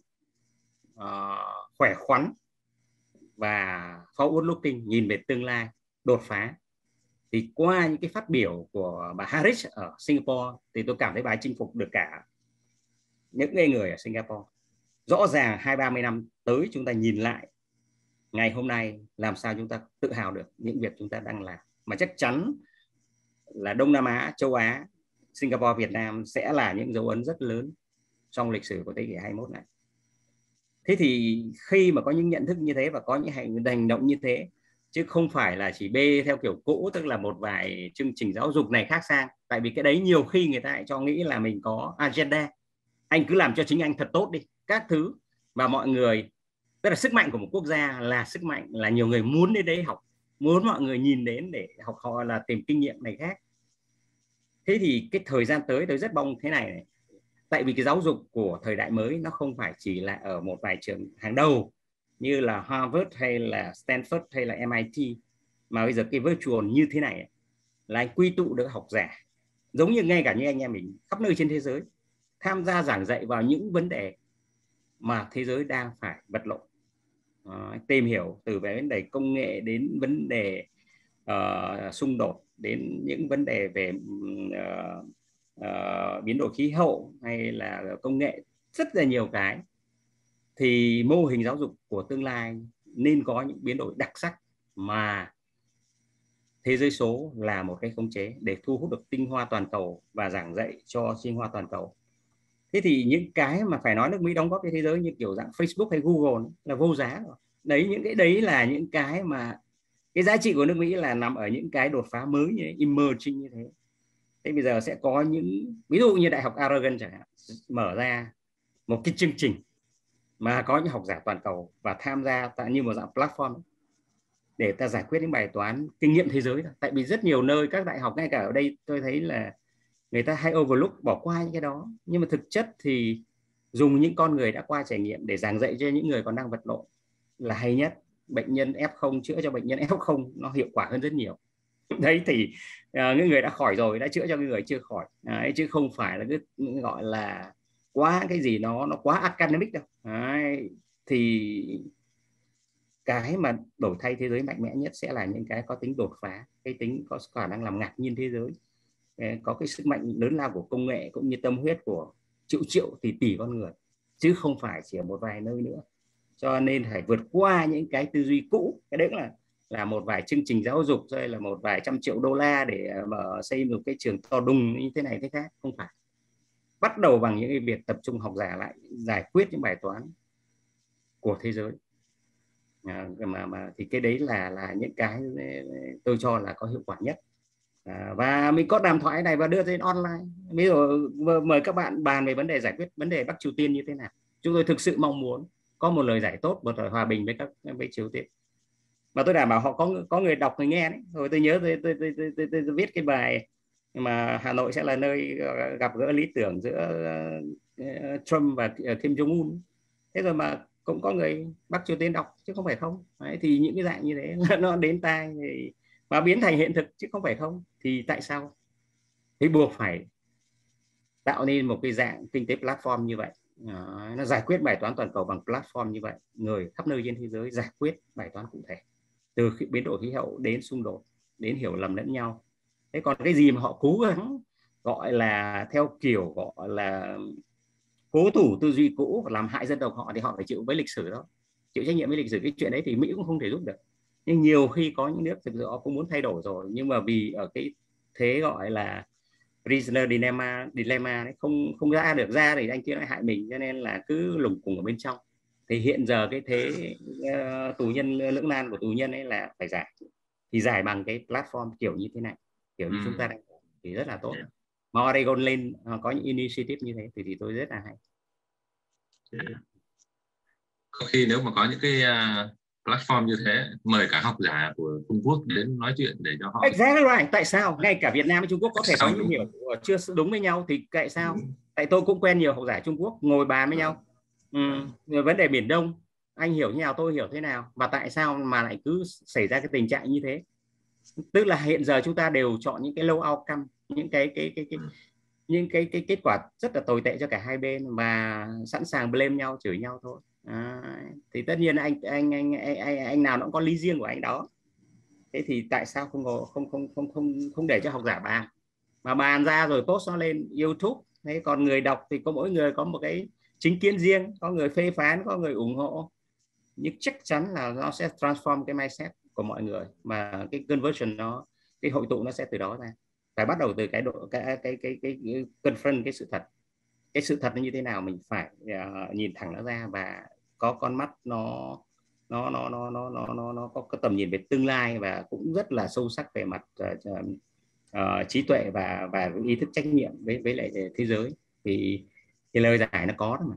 uh, khỏe khoắn và forward looking nhìn về tương lai đột phá. Thì qua những cái phát biểu của bà Harris ở Singapore thì tôi cảm thấy bà ấy chinh phục được cả những người ở Singapore. Rõ ràng hai ba mươi năm tới chúng ta nhìn lại ngày hôm nay làm sao chúng ta tự hào được những việc chúng ta đang làm. Mà chắc chắn là Đông Nam Á, châu Á, Singapore, Việt Nam sẽ là những dấu ấn rất lớn trong lịch sử của thế kỷ 21 này thế thì khi mà có những nhận thức như thế và có những hành, hành động như thế chứ không phải là chỉ bê theo kiểu cũ tức là một vài chương trình giáo dục này khác sang tại vì cái đấy nhiều khi người ta lại cho nghĩ là mình có agenda. Anh cứ làm cho chính anh thật tốt đi. Các thứ và mọi người tức là sức mạnh của một quốc gia là sức mạnh là nhiều người muốn đến đấy học muốn mọi người nhìn đến để học họ là tìm kinh nghiệm này khác. Thế thì cái thời gian tới tôi rất mong thế này, này tại vì cái giáo dục của thời đại mới nó không phải chỉ là ở một vài trường hàng đầu như là Harvard hay là Stanford hay là MIT mà bây giờ cái virtual như thế này là anh quy tụ được học giả. Giống như ngay cả như anh em mình khắp nơi trên thế giới tham gia giảng dạy vào những vấn đề mà thế giới đang phải vật lộn. À, tìm hiểu từ về vấn đề công nghệ đến vấn đề uh, xung đột đến những vấn đề về uh, uh, biến đổi khí hậu hay là công nghệ rất là nhiều cái thì mô hình giáo dục của tương lai nên có những biến đổi đặc sắc mà thế giới số là một cái khống chế để thu hút được tinh hoa toàn cầu và giảng dạy cho tinh hoa toàn cầu. Thế thì những cái mà phải nói nước Mỹ đóng góp cho thế giới như kiểu dạng Facebook hay Google là vô giá rồi. Đấy những cái đấy là những cái mà cái giá trị của nước Mỹ là nằm ở những cái đột phá mới như emerging như thế thế bây giờ sẽ có những, ví dụ như đại học Aragon chẳng hạn mở ra một cái chương trình mà có những học giả toàn cầu và tham gia tại như một dạng platform để ta giải quyết những bài toán kinh nghiệm thế giới tại vì rất nhiều nơi các đại học, ngay cả ở đây tôi thấy là người ta hay overlook, bỏ qua những cái đó. Nhưng mà thực chất thì dùng những con người đã qua trải nghiệm để giảng dạy cho những người còn đang vật lộn là hay nhất. Bệnh nhân F0 chữa cho bệnh nhân F0 nó hiệu quả hơn rất nhiều. (laughs) đấy thì ờ, uh, những người đã khỏi rồi đã chữa cho người chưa khỏi. Đấy, chứ không phải là cứ gọi là quá cái gì nó nó quá academic đâu. Đấy, thì cái mà đổi thay thế giới mạnh mẽ nhất sẽ là những cái có tính đột phá cái tính có khả năng làm ngạc nhiên thế giới. Ờ, có cái sức mạnh lớn lao của công nghệ cũng như tâm huyết của triệu triệu tỷ tỷ con người chứ không phải chỉ ở một vài nơi nữa. Cho nên phải vượt qua những cái tư duy cũ. Cái đấy là là một vài chương trình giáo dục rồi là một vài trăm triệu đô la để à, mở xây một cái trường to đùng như thế này thế khác không phải. Bắt đầu bằng những cái việc tập trung học giả lại giải quyết những bài toán của thế giới. À, mà mà thì cái đấy là là những cái à, tôi cho là có hiệu quả nhất. À, và mình có đàm thoại này và đưa lên online. Ví dụ mời các bạn bàn về vấn đề giải quyết vấn đề Bắc Triều Tiên như thế nào. Chúng tôi thực sự mong muốn có một lời giải tốt một lời hòa bình với các với Triều Tiên và tôi đảm bảo họ có có người đọc người nghe đấy. Rồi tôi nhớ tôi tôi, tôi, tôi, tôi, tôi, tôi viết cái bài mà Hà Nội sẽ là nơi gặp gỡ lý tưởng giữa ờ, Trump và ờ, Kim Jong Un thế rồi mà cũng có người Bắc Triều Tiên đọc chứ không phải không. Đấy, thì những cái dạng như thế (laughs) nó đến tai thì mà biến thành hiện thực chứ không phải không. Thì tại sao? Thì buộc phải tạo nên một cái dạng kinh tế platform như vậy. À, nó giải quyết bài toán toàn cầu bằng platform như vậy. Người khắp nơi trên thế giới giải quyết bài toán cụ thể từ biến đổi khí hậu đến xung đột, đến hiểu lầm lẫn nhau. Thế còn cái gì mà họ cố gắng gọi là theo kiểu gọi là cố thủ tư duy cũ và làm hại dân tộc họ thì họ phải chịu với lịch sử đó, chịu trách nhiệm với lịch sử. Cái chuyện đấy thì mỹ cũng không thể giúp được. Nhưng nhiều khi có những nước thực sự họ cũng muốn thay đổi rồi, nhưng mà vì ở cái thế gọi là prisoner dilemma dilemma đấy không không ra được, ra thì anh kia lại hại mình, cho nên là cứ lủng cùng ở bên trong thì hiện giờ cái thế uh, tù nhân lưỡng nan của tù nhân ấy là phải giải thì giải bằng cái platform kiểu như thế này kiểu như ừ. chúng ta đang thì rất là tốt yeah. mà Oregon lên uh, có những initiative như thế thì thì tôi rất là hay yeah. có khi nếu mà có những cái uh, platform như thế mời cả học giả của Trung Quốc đến nói chuyện để cho họ exactly right. tại sao ngay cả Việt Nam và Trung Quốc có thể có những hiểu chưa đúng với nhau thì tại sao ừ. tại tôi cũng quen nhiều học giả Trung Quốc ngồi bàn với nhau ừ. vấn đề biển Đông anh hiểu như nào tôi hiểu thế nào? Và tại sao mà lại cứ xảy ra cái tình trạng như thế? Tức là hiện giờ chúng ta đều chọn những cái low outcome những cái cái cái, cái những cái cái kết quả rất là tồi tệ cho cả hai bên và sẵn sàng blame nhau chửi nhau thôi. À, thì tất nhiên anh anh anh anh anh, anh nào nó cũng có lý riêng của anh đó. Thế thì tại sao không không không không không không để cho học giả bàn? Mà bàn ra rồi post nó lên YouTube. Thế còn người đọc thì có mỗi người có một cái chính kiến riêng có người phê phán có người ủng hộ. Nhưng chắc chắn là nó sẽ transform cái mindset của mọi người mà cái conversion nó cái hội tụ nó sẽ từ đó ra. Phải bắt đầu từ cái độ cái cái cái cái, cái confront cái sự thật. Cái sự thật nó như thế nào mình phải uh, nhìn thẳng nó ra và có con mắt nó nó nó nó nó nó nó, nó có cái tầm nhìn về tương lai và cũng rất là sâu sắc về mặt uh, uh, trí tuệ và và ý thức trách nhiệm với với lại thế giới. Thì thì lời giải nó có đó mà.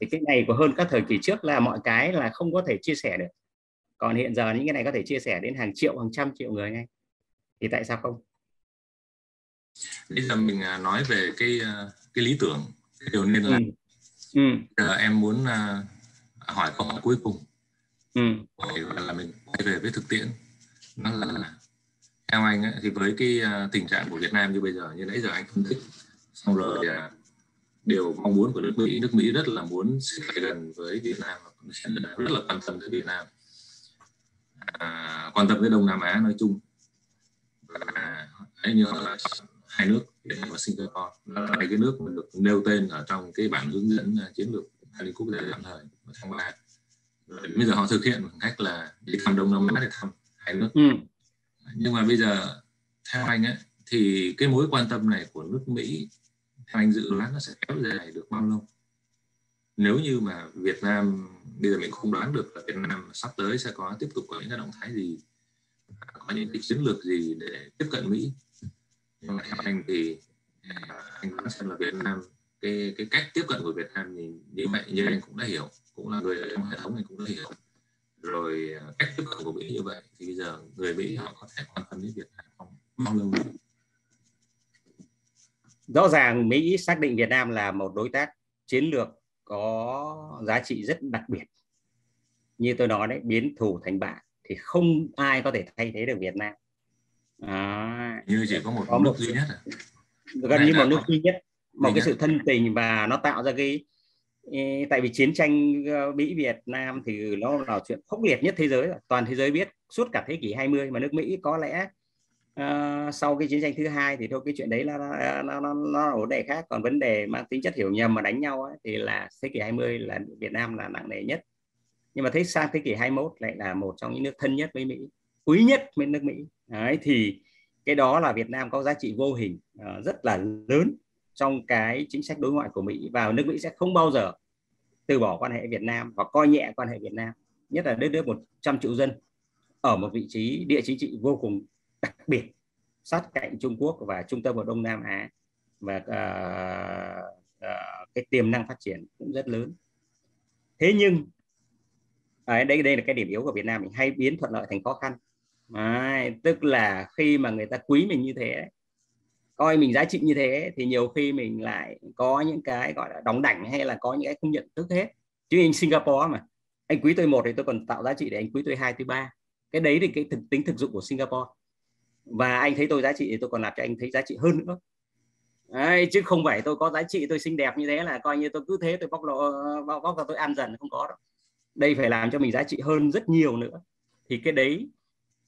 Thì cái này của hơn các thời kỳ trước là mọi cái là không có thể chia sẻ được. Còn hiện giờ những cái này có thể chia sẻ đến hàng triệu hàng trăm triệu người ngay. Thì tại sao không? Bây giờ mình nói về cái cái lý tưởng. Điều nên là ừ. Ừ. Giờ em muốn uh, hỏi câu hỏi cuối cùng. Ừ. là mình quay về với thực tiễn. Nó là theo anh ấy, thì với cái tình trạng của Việt Nam như bây giờ như nãy giờ anh phân tích xong rồi điều mong muốn của nước Mỹ. Nước Mỹ rất là muốn xích lại gần với Việt Nam rất là quan tâm tới Việt Nam. À, quan tâm tới Đông Nam Á nói chung. Và ấy như là hai nước Nam và Singapore đó là cái nước mà được nêu tên ở trong cái bản hướng dẫn chiến lược an ninh quốc tế tạm thời tháng ba. Bây giờ họ thực hiện bằng cách là đi thăm Đông Nam Á để thăm hai nước. Ừ. nhưng mà bây giờ theo anh ấy thì cái mối quan tâm này của nước Mỹ anh dự đoán nó sẽ kéo dài được bao lâu? Nếu như mà Việt Nam, bây giờ mình không đoán được là Việt Nam sắp tới sẽ có tiếp tục có những cái động thái gì, có những cái chiến lược gì để tiếp cận Mỹ. Nhưng mà theo anh thì à, anh đoán xem là Việt Nam, cái cái cách tiếp cận của Việt Nam thì như vậy, như anh cũng đã hiểu, cũng là người ở trong hệ thống này cũng đã hiểu. Rồi à, cách tiếp cận của Mỹ như vậy thì bây giờ người Mỹ họ có thể quan tâm đến Việt Nam không? Bao lâu nữa? Rõ ràng Mỹ xác định Việt Nam là một đối tác chiến lược có giá trị rất đặc biệt. Như tôi nói đấy biến thù thành bạn thì không ai có thể thay thế được Việt Nam. À, như chỉ có một có nước duy nhất à? gần như một nước duy nhất một cái sự thân tình và nó tạo ra cái tại vì chiến tranh ờ, Mỹ Việt Nam thì nó là chuyện khốc liệt nhất thế giới toàn thế giới biết suốt cả thế kỷ 20 mà nước Mỹ có lẽ uh, sau cái chiến tranh thứ hai thì thôi cái chuyện đấy là nó nó nó, là vấn đề khác. Còn vấn đề mang tính chất hiểu nhầm mà đánh nhau ấy, thì là thế kỷ 20 là Việt Nam là nặng nề nhất. Nhưng mà thấy sang thế kỷ 21 lại là một trong những nước thân nhất với Mỹ quý nhất với nước Mỹ. Đấy thì cái đó là Việt Nam có giá trị vô hình uh, rất là lớn trong cái chính sách đối ngoại của Mỹ. Và nước Mỹ sẽ không bao giờ từ bỏ quan hệ Việt Nam và coi nhẹ quan hệ Việt Nam nhất là đất nước 100 triệu dân ở một vị trí địa chính trị vô cùng đặc biệt sát cạnh Trung Quốc và trung tâm ở Đông Nam Á. Và uh, uh, cái tiềm năng phát triển cũng rất lớn. Thế nhưng à, đây đây là cái điểm yếu của Việt Nam mình hay biến thuận lợi thành khó khăn. À, tức là khi mà người ta quý mình như thế coi mình giá trị như thế thì nhiều khi mình lại có những cái gọi là đóng đảnh hay là có những cái không nhận thức hết. Chứ anh Singapore mà anh quý tôi một thì tôi còn tạo giá trị để anh quý tôi hai tôi ba. Cái đấy thì cái thực tính thực dụng của Singapore và anh thấy tôi giá trị thì tôi còn làm cho anh thấy giá trị hơn nữa. Đấy, chứ không phải tôi có giá trị tôi xinh đẹp như thế là coi như tôi cứ thế tôi bóc lộ bóc, bóc và tôi ăn dần không có đâu. Đây phải làm cho mình giá trị hơn rất nhiều nữa. Thì cái đấy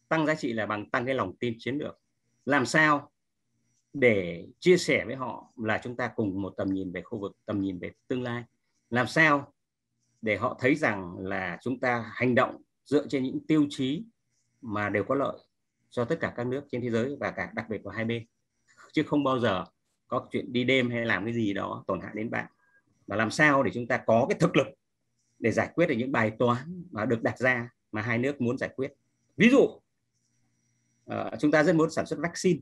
tăng giá trị là bằng tăng cái lòng tin chiến lược. Làm sao để chia sẻ với họ là chúng ta cùng một tầm nhìn về khu vực tầm nhìn về tương lai. Làm sao để họ thấy rằng là chúng ta hành động dựa trên những tiêu chí mà đều có lợi cho tất cả các nước trên thế giới và cả đặc biệt của hai bên. Chứ không bao giờ có chuyện đi đêm hay làm cái gì đó tổn hại đến bạn. Và làm sao để chúng ta có cái thực lực để giải quyết được những bài toán mà được đặt ra mà hai nước muốn giải quyết. Ví dụ ờ, chúng ta rất muốn sản xuất vaccine.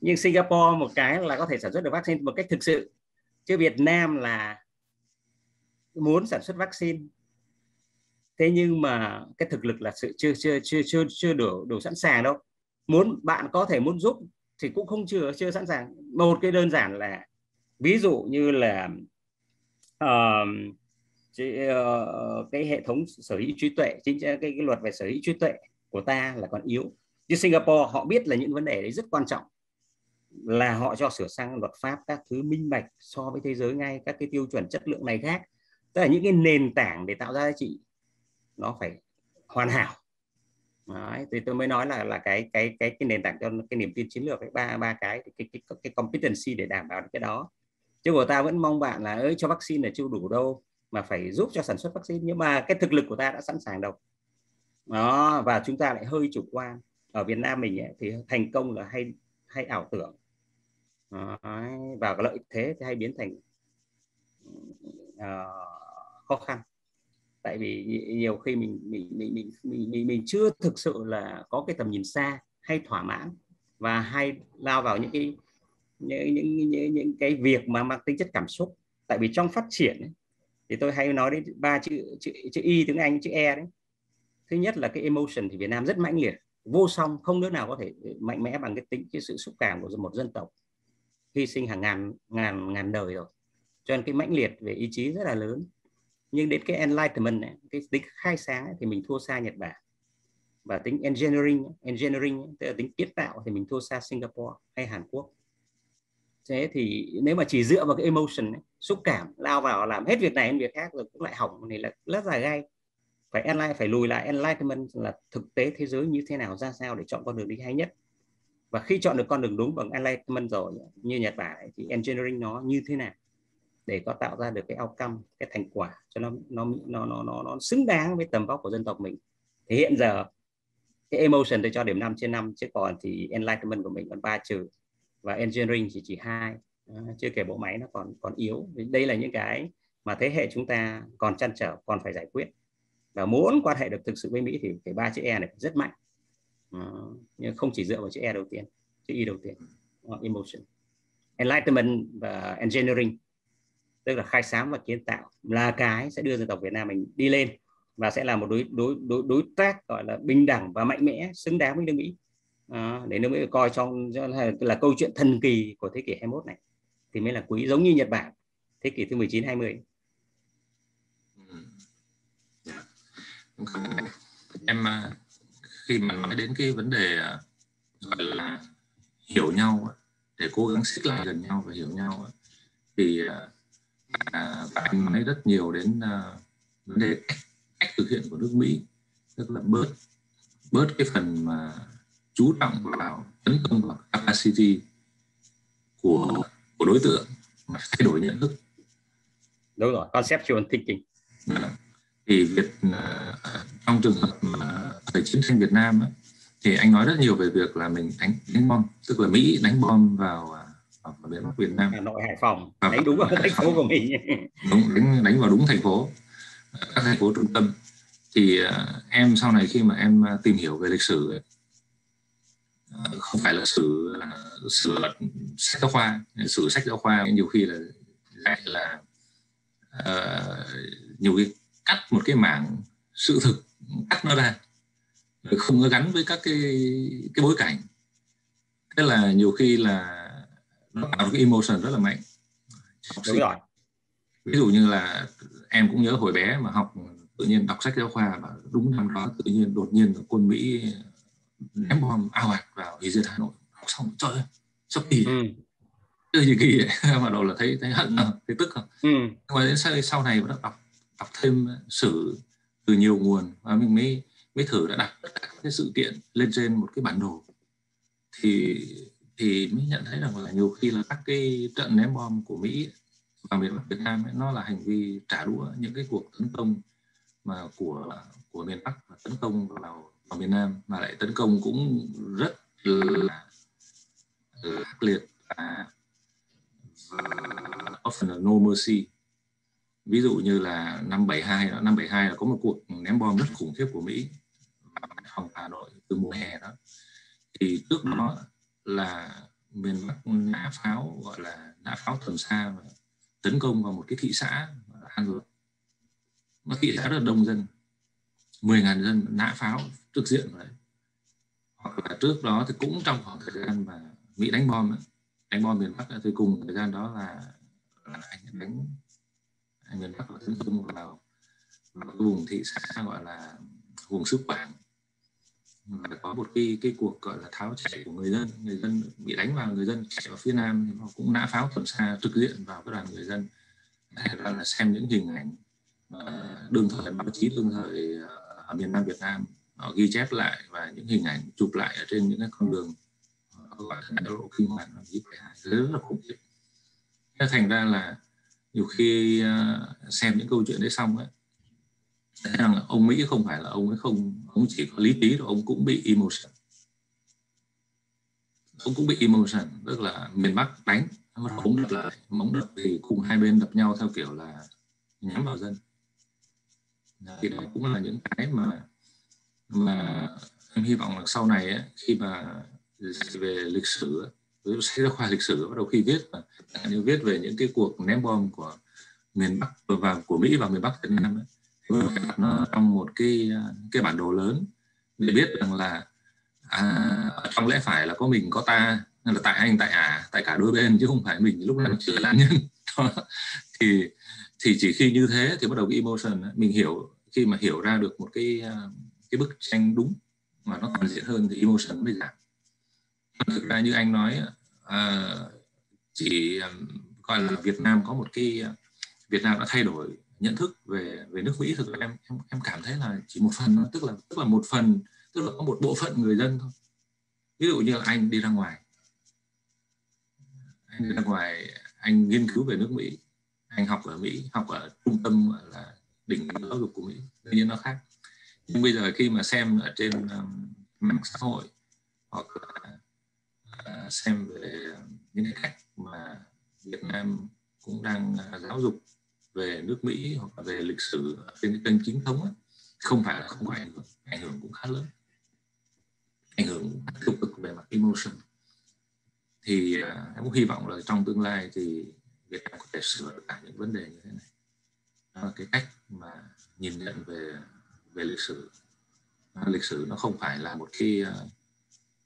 Nhưng Singapore một cái là có thể sản xuất được vaccine một cách thực sự. Chứ Việt Nam là muốn sản xuất vaccine thế nhưng mà cái thực lực là sự chưa chưa chưa chưa chưa đủ đủ sẵn sàng đâu. Muốn bạn có thể muốn giúp thì cũng không chưa chưa sẵn sàng. Một cái đơn giản là ví dụ như là uh, cái hệ thống sở hữu trí tuệ chính cái, cái luật về sở hữu trí tuệ của ta là còn yếu. Như Singapore họ biết là những vấn đề đấy rất quan trọng. Là họ cho sửa sang luật pháp các thứ minh bạch so với thế giới ngay các cái tiêu chuẩn chất lượng này khác. Tức là những cái nền tảng để tạo ra giá trị nó phải hoàn hảo. Đấy, thì tôi mới nói là là cái cái cái cái nền tảng cho cái niềm tin chiến lược cái ba ba cái cái cái cái, cái competency để đảm bảo cái đó. Chứ của ta vẫn mong bạn là ơi cho vaccine là chưa đủ đâu mà phải giúp cho sản xuất vaccine. Nhưng mà cái thực lực của ta đã sẵn sàng đâu. Đó và chúng ta lại hơi chủ quan. Ở Việt Nam mình ấy, thì thành công là hay hay ảo tưởng. Đấy, và lợi thế thì hay biến thành uh, khó khăn tại vì nhiều khi mình mình mình mình mình mình, mình chưa thực sự là có cái tầm nhìn xa hay thỏa mãn và hay lao vào những cái những những những, những cái việc mà mang tính chất cảm xúc. Tại vì trong phát triển ấy, thì tôi hay nói đến ba chữ chữ chữ y tiếng anh chữ e đấy. Thứ nhất là cái emotion thì Việt Nam rất mãnh liệt. Vô song không nước nào có thể mạnh mẽ bằng cái tính cái sự xúc cảm của một dân tộc. Hy sinh hàng ngàn ngàn ngàn đời rồi. Cho nên cái mãnh liệt về ý chí rất là lớn nhưng đến cái enlightenment này, cái tính khai sáng ấy, thì mình thua xa Nhật Bản. Và tính engineering engineering tức là tính kiến tạo thì mình thua xa Singapore hay Hàn Quốc. Thế thì nếu mà chỉ dựa vào cái emotion ấy, xúc cảm lao vào làm hết việc này đến việc khác rồi cũng lại hỏng thì là rất là gai phải enlight phải lùi lại. Enlightenment là thực tế thế giới như thế nào ra sao để chọn con đường đi hay nhất. Và khi chọn được con đường đúng bằng enlightenment rồi như Nhật Bản ấy, thì engineering nó như thế nào? Để có tạo ra được cái outcome cái thành quả cho nó nó nó nó nó, nó xứng đáng với tầm vóc của dân tộc mình. Thì hiện giờ cái emotion tôi cho điểm 5 trên 5 chứ còn thì enlightenment của mình còn ba trừ và engineering chỉ chỉ hai. Chưa kể bộ máy nó còn còn yếu. Đây là những cái mà thế hệ chúng ta còn chăn trở còn phải giải quyết. Và muốn quan hệ được thực sự với Mỹ thì cái ba chữ E này rất mạnh. Uh, nhưng không chỉ dựa vào chữ E đầu tiên chữ E đầu tiên. Uh, emotion. Enlightenment và engineering tức là khai sáng và kiến tạo là cái sẽ đưa dân tộc Việt Nam mình đi lên và sẽ là một đối đối đối đối tác gọi là bình đẳng và mạnh mẽ xứng đáng với nước Mỹ. À, để nước Mỹ coi trong là, là câu chuyện thần kỳ của thế kỷ 21 này thì mới là quý giống như Nhật Bản thế kỷ thứ 19 20 dạ. em à, khi mà nói đến cái vấn đề à, gọi là hiểu nhau để cố gắng xích lại gần nhau và hiểu nhau thì à, à, anh nói rất nhiều đến vấn đề cách thực hiện của nước Mỹ tức là bớt bớt cái phần mà chú trọng vào tấn công vào capacity của của đối tượng mà thay đổi nhận thức. Đúng rồi conceptual thinking. À, thì việc uh, trong trường hợp mà thời chiến tranh Việt Nam ấy, thì anh nói rất nhiều về việc là mình đánh đánh bom tức là Mỹ đánh bom vào à, vào miền Bắc Việt Nam. Hà Nội Hải Phòng. Đánh đúng vào (laughs) thành phố của mình. Đúng đánh đánh vào đúng thành phố. Các thành phố trung tâm. Thì uh, em sau này khi mà em tìm hiểu về lịch sử ấy, không phải là sử sử sách giáo khoa sử sách giáo khoa nhiều khi là lại là uh, nhiều khi cắt một cái mảng sự thực cắt nó ra không có gắn với các cái cái bối cảnh. Thế là nhiều khi là nó tạo cái emotion rất là mạnh. Đúng rồi. Ví dụ như là em cũng nhớ hồi bé mà học tự nhiên đọc sách giáo khoa và đúng năm đó tự nhiên đột nhiên quân Mỹ ném bom ao ạt vào ý diện Hà Nội. Học xong trời ơi sao kỳ. Ừ. chơi gì kỳ (laughs) mà đầu là thấy thấy hận không thấy tức không ừ. nhưng mà đến sau, sau này bắt đọc đọc thêm sử từ nhiều nguồn và mình mới mới thử đã đặt tất cả các sự kiện lên trên một cái bản đồ thì thì mới nhận thấy rằng là nhiều khi là các cái trận ném bom của Mỹ và miền Bắc Việt Nam ấy, nó là hành vi trả đũa những cái cuộc tấn công mà của của miền Bắc và tấn công vào vào miền Nam mà lại tấn công cũng rất là ác liệt và, và often là no mercy. Ví dụ như là năm 72 năm 72 là có một cuộc ném bom rất khủng khiếp của Mỹ vào phòng Hà Nội từ mùa hè đó. Thì trước đó là miền Bắc nã pháo gọi là nã pháo tầm xa và tấn công vào một cái thị xã An Dược. Nó thị xã rất là đông dân 10.000 dân nã pháo trực diện vào đấy. Hoặc là trước đó thì cũng trong khoảng thời gian mà Mỹ đánh bom đánh bom miền Bắc thì cùng thời gian đó là, là anh đánh anh miền Bắc là tấn công vào, vào cái vùng thị xã gọi là vùng xứ Quảng và có một cái cái cuộc, gọi là, tháo chạy của người dân. Người dân bị đánh vào, người dân chạy vào phía nam thì họ cũng nã pháo tầm xa trực diện vào cái đoàn người dân. Đó là xem những hình ảnh ờ, đương thời, báo chí đương thời ờ, ở miền nam Việt Nam. Họ ghi chép lại và những hình ảnh chụp lại ở trên những cái con đường ờ, gọi là đại lộ kinh hoàng rất là khủng khiếp. Thành ra là nhiều khi xem những câu chuyện đấy xong ấy rằng ông Mỹ không phải là ông ấy không ông chỉ có lý trí đâu ông cũng bị emotion. Ông cũng bị emotion tức là miền Bắc đánh móng đập lại móng đập thì cùng hai bên đập nhau theo kiểu là nhắm vào dân. Thì đó cũng là những cái mà mà em hy vọng là sau này ấy, khi mà về lịch sử với sách giáo khoa lịch sử bắt đầu khi viết và như viết về những cái cuộc ném bom của miền Bắc và của Mỹ vào miền Bắc Việt Nam ấy, nó à, trong một cái à, cái bản đồ lớn để biết rằng là à, trong lẽ phải là có mình có ta là tại anh tại à tại cả đôi bên chứ không phải mình. Lúc nào chỉ là nhân. (laughs) Thì thì chỉ khi như thế thì bắt đầu cái emotion mình hiểu khi mà hiểu ra được một cái à, cái bức tranh đúng mà nó toàn diện hơn thì emotion mới giảm. Thực ra như anh nói à, chỉ gọi là Việt Nam có một cái Việt Nam đã thay đổi nhận thức về về nước Mỹ. Thực ra em em em cảm thấy là chỉ một phần tức là tức là một phần tức là có một bộ phận người dân thôi. Ví dụ như là anh đi ra ngoài. Anh đi ra ngoài anh nghiên cứu về nước Mỹ. Anh học ở Mỹ học ở trung tâm gọi là đỉnh giáo dục của Mỹ. Tự nhiên nó khác. Nhưng bây giờ khi mà xem ở trên um, mạng xã hội hoặc là uh, xem về những cái cách mà Việt Nam cũng đang uh, giáo dục về nước Mỹ hoặc là về lịch sử trên cái kênh chính thống ấy, không phải là không có ảnh hưởng. Ảnh hưởng cũng khá lớn. Ảnh hưởng tiêu cực về mặt emotion. Thì uh, em cũng hy vọng là trong tương lai thì Việt Nam có thể sửa được cả những vấn đề như thế này. Đó là cái cách mà nhìn nhận về về lịch sử. Lịch sử nó không phải là một cái à,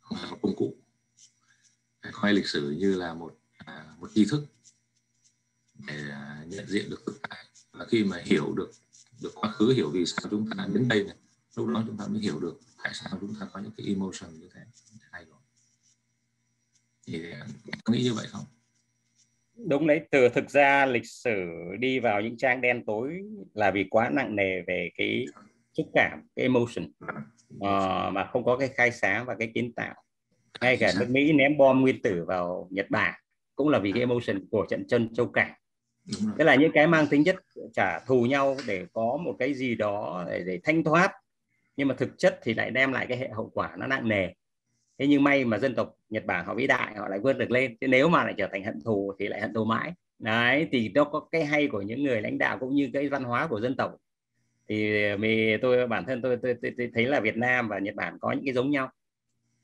không phải là một công cụ. Phải coi lịch sử như là một à, một tri thức để uh, nhận diện được thực tại và khi mà hiểu được được quá khứ hiểu vì sao chúng ta đến đây này lúc đó chúng ta mới hiểu được tại sao chúng ta có những cái emotion như thế. Hay rồi. Thì có nghĩ như vậy không? Đúng đấy từ thực ra lịch sử đi vào những trang đen tối là vì quá nặng nề về cái xúc cảm cái emotion. Uh, mà không có cái khai sáng và cái kiến tạo. Ngay cả nước Mỹ ném bom nguyên tử vào Nhật Bản cũng là vì cái emotion của trận chân châu cảng tức là những cái mang tính chất trả thù nhau để có một cái gì đó để, để thanh thoát nhưng mà thực chất thì lại đem lại cái hệ hậu quả nó nặng nề. Thế nhưng may mà dân tộc Nhật Bản họ vĩ đại họ lại vươn được lên. Chứ nếu mà lại trở thành hận thù thì lại hận thù mãi. Đấy thì nó có cái hay của những người lãnh đạo cũng như cái văn hóa của dân tộc. Thì vì tôi bản thân tôi, tôi, tôi, tôi thấy là Việt Nam và Nhật Bản có những cái giống nhau.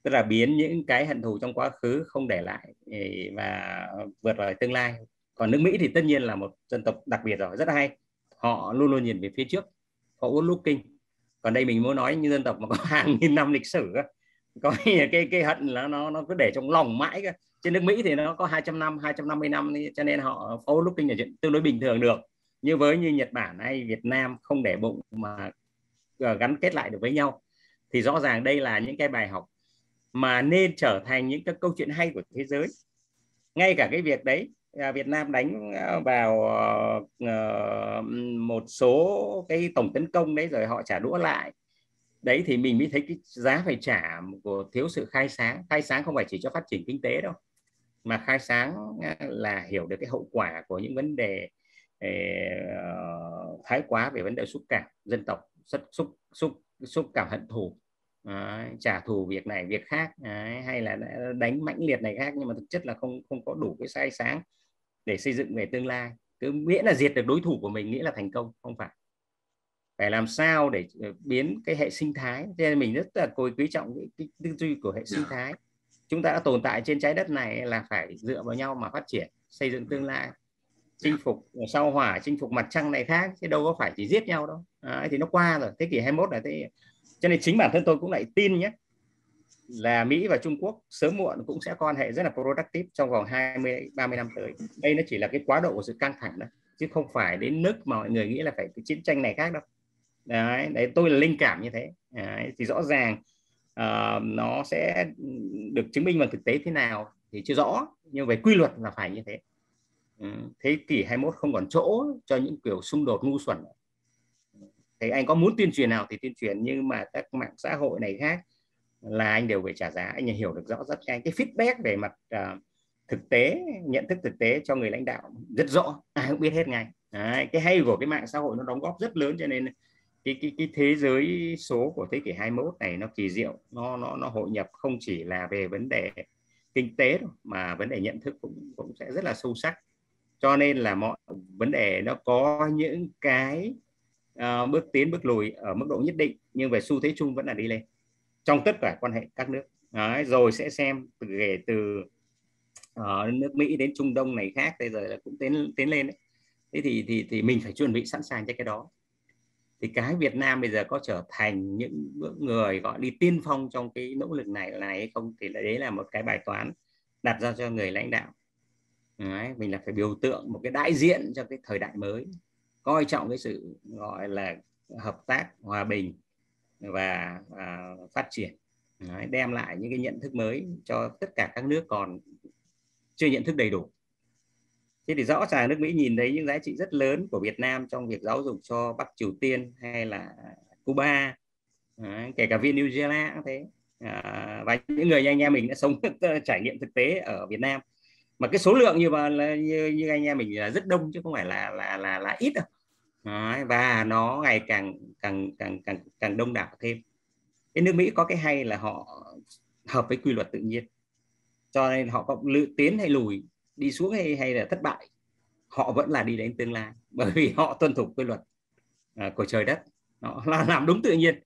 Tức là biến những cái hận thù trong quá khứ không để lại và vượt vào tương lai còn nước Mỹ thì tất nhiên là một dân tộc đặc biệt rồi, rất hay. Họ luôn luôn nhìn về phía trước, họ forward looking còn đây mình muốn nói như dân tộc mà có (laughs) hàng nghìn năm lịch sử có cái cái hận là nó nó cứ để trong lòng mãi cơ. Trên nước Mỹ thì nó có 200 năm 250 năm cho nên họ forward looking là chuyện tương đối bình thường được. Như với như Nhật Bản hay Việt Nam không để bụng mà ờ, gắn kết lại được với nhau. Thì rõ ràng đây là những cái bài học mà nên trở thành những cái câu chuyện hay của thế giới. Ngay cả cái việc đấy Việt Nam đánh ờ, vào ờ, ờ, một số cái tổng tấn công đấy rồi họ trả đũa lại. Đấy thì mình mới thấy cái giá phải trả của thiếu sự khai sáng. Khai sáng không phải chỉ cho phát triển kinh tế đâu mà khai sáng là hiểu được cái hậu quả của những vấn đề thái quá về vấn đề xúc cảm dân tộc xúc xúc xúc xúc cảm hận thù Đấy, trả thù việc này việc khác Đấy, hay là đánh mãnh liệt này khác nhưng mà thực chất là không không có đủ cái sai sáng để xây dựng về tương lai. Cứ miễn là diệt được đối thủ của mình nghĩa là thành công không phải. Phải làm sao để ờ, biến cái hệ sinh thái. Cho nên mình rất là coi quý trọng cái, cái tư duy của hệ sinh dạ. thái. Chúng ta đã tồn tại trên trái đất này là phải dựa vào nhau mà phát triển xây dựng tương lai. Chinh phục sau hỏa chinh phục mặt trăng này khác chứ đâu có phải chỉ giết nhau đâu. À, thì nó qua rồi thế kỷ 21 là thế. Cho nên chính bản thân tôi cũng lại tin nhé là Mỹ và Trung Quốc sớm muộn cũng sẽ có quan hệ rất là productive trong vòng 20 30 năm tới. Đây nó chỉ là cái quá độ của sự căng thẳng đó chứ không phải đến nước mà mọi người nghĩ là phải cái chiến tranh này khác đâu. Đấy, đấy tôi là linh cảm như thế. Đấy, thì rõ ràng uh, nó sẽ được chứng minh bằng thực tế thế nào thì chưa rõ nhưng về quy luật là phải như thế. Ừ, thế kỷ 21 không còn chỗ cho những kiểu xung đột ngu xuẩn thì anh có muốn tuyên truyền nào thì tuyên truyền nhưng mà các mạng xã hội này khác là anh đều phải trả giá. Anh hiểu được rõ rất nhanh. Cái feedback về mặt uh, thực tế nhận thức thực tế cho người lãnh đạo rất rõ. Ai cũng biết hết ngay. Đấy, cái hay của cái mạng xã hội nó đóng góp rất lớn cho nên cái cái cái thế giới số của thế kỷ 21 này nó kỳ diệu. Nó nó nó hội nhập không chỉ là về vấn đề kinh tế đâu, mà vấn đề nhận thức cũng cũng sẽ rất là sâu sắc. Cho nên là mọi vấn đề nó có những cái uh, bước tiến bước lùi ở mức độ nhất định nhưng về xu thế chung vẫn là đi lên trong tất cả quan hệ các nước. Đấy, rồi sẽ xem từ kể từ uh, nước Mỹ đến Trung Đông này khác bây giờ là cũng tiến tiến lên đấy. Thế thì thì thì mình phải chuẩn bị sẵn sàng cho cái đó. Thì cái Việt Nam bây giờ có trở thành những người gọi đi tiên phong trong cái nỗ lực này này hay không? Thì là đấy là một cái bài toán đặt ra cho người lãnh đạo. Đấy, mình là phải biểu tượng một cái đại diện cho cái thời đại mới coi trọng cái sự gọi là hợp tác hòa bình và à, phát triển. Đấy, đem lại những cái nhận thức mới cho tất cả các nước còn chưa nhận thức đầy đủ. Thế thì rõ ràng nước Mỹ nhìn thấy những giá trị rất lớn của Việt Nam trong việc giáo dục cho Bắc Triều Tiên hay là Cuba Đấy, kể cả Venezuela cũng thế. À, và những người như anh em mình đã sống (laughs) trải nghiệm thực tế ở Việt Nam. Mà cái số lượng như mà như, như anh em mình là rất đông chứ không phải là là là là ít đâu. Đấy, và nó ngày càng càng càng càng càng đông đảo thêm. Cái nước Mỹ có cái hay là họ hợp với quy luật tự nhiên. Cho nên họ có lựa tiến hay lùi đi xuống hay hay là thất bại họ vẫn là đi đến tương lai. (laughs) Bởi vì họ tuân thủ quy luật uh, của trời đất. Họ là (laughs) làm đúng tự nhiên.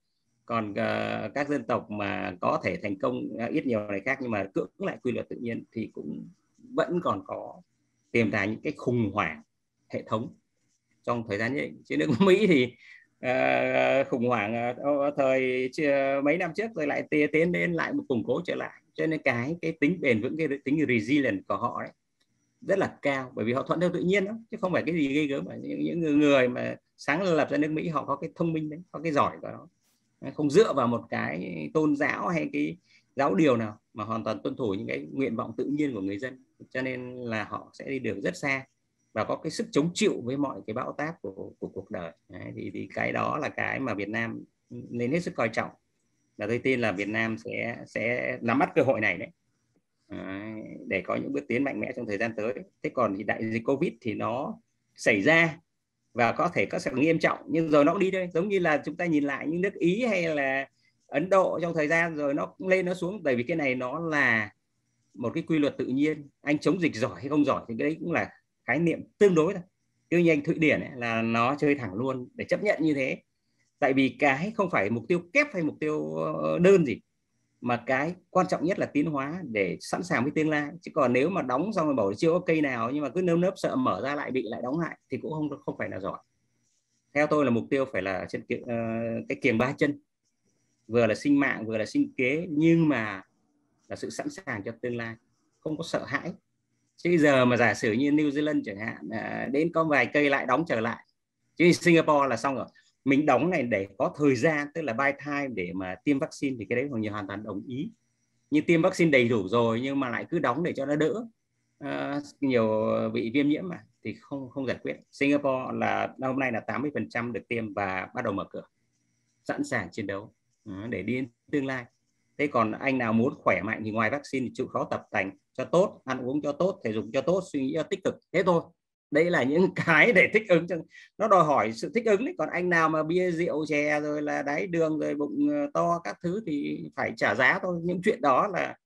Còn uh, các dân tộc mà có thể thành công uh, ít nhiều này khác nhưng mà cưỡng lại quy luật tự nhiên thì cũng vẫn còn có tiềm tàng những cái khủng hoảng hệ thống trong thời gian nhất, chứ nước Mỹ thì uh, khủng hoảng uh, thời uh, mấy năm trước rồi lại tiến đến lại một củng cố trở lại. Cho nên cái cái tính bền vững cái tính resilient của họ đấy rất là cao. Bởi vì họ thuận theo tự nhiên đó chứ không phải cái gì gây gớm mà những, những người mà sáng lập ra nước Mỹ họ có cái thông minh đấy có cái giỏi của nó. Không dựa vào một cái tôn giáo hay cái giáo điều nào mà hoàn toàn tuân thủ những cái nguyện vọng tự nhiên của người dân. Cho nên là họ sẽ đi được rất xa và có cái sức chống chịu với mọi cái bão táp của, của cuộc đời. Đấy, thì, thì cái đó là cái mà Việt Nam nên hết sức coi trọng. Và tôi tin là Việt Nam sẽ sẽ nắm bắt cơ hội này đấy. Để có những bước tiến mạnh mẽ trong thời gian tới. Thế còn thì đại dịch covid thì nó xảy ra và có thể có sự nghiêm trọng nhưng rồi nó cũng đi thôi. Giống như là chúng ta nhìn lại những nước ý hay là ấn độ trong thời gian rồi nó cũng lên nó xuống. Bởi vì cái này nó là một cái quy luật tự nhiên. Anh chống dịch giỏi hay không giỏi thì cái đấy cũng là khái niệm tương đối thôi. Chứ như anh thụy điển ấy, là nó chơi thẳng luôn để chấp nhận như thế. Tại vì cái không phải mục tiêu kép hay mục tiêu ờ, đơn gì mà cái quan trọng nhất là tiến hóa để sẵn sàng với tương lai. Chứ còn nếu mà đóng xong rồi bảo chưa có cây nào nhưng mà cứ nơm nớp sợ mở ra lại bị lại đóng lại thì cũng không không phải là giỏi. Theo tôi là mục tiêu phải là trên uh, cái kiềng ba chân. Vừa là sinh mạng vừa là sinh kế nhưng mà là sự sẵn sàng cho tương lai không có sợ hãi chứ giờ mà giả sử như New Zealand chẳng hạn à, đến có vài cây lại đóng trở lại chứ Singapore là xong rồi. Mình đóng này để có thời gian tức là buy time để mà tiêm vaccine thì cái đấy hoàn hoàn toàn đồng ý. Như tiêm vaccine đầy đủ rồi nhưng mà lại cứ đóng để cho nó đỡ uh, nhiều bị viêm nhiễm mà thì không không giải quyết. Singapore là hôm nay là 80% được tiêm và bắt đầu mở cửa sẵn sàng chiến đấu uh, để đi tương lai. Thế còn anh nào muốn khỏe mạnh thì ngoài vaccine thì chịu khó tập tành cho tốt ăn uống cho tốt thể dục cho tốt suy nghĩ cho tích cực. Thế thôi. Đây là những (laughs) cái để thích ứng cho nó đòi hỏi sự thích ứng đấy. Còn anh nào mà bia rượu chè rồi là đáy đường rồi bụng ờ, to các thứ thì phải trả giá thôi. Những chuyện đó là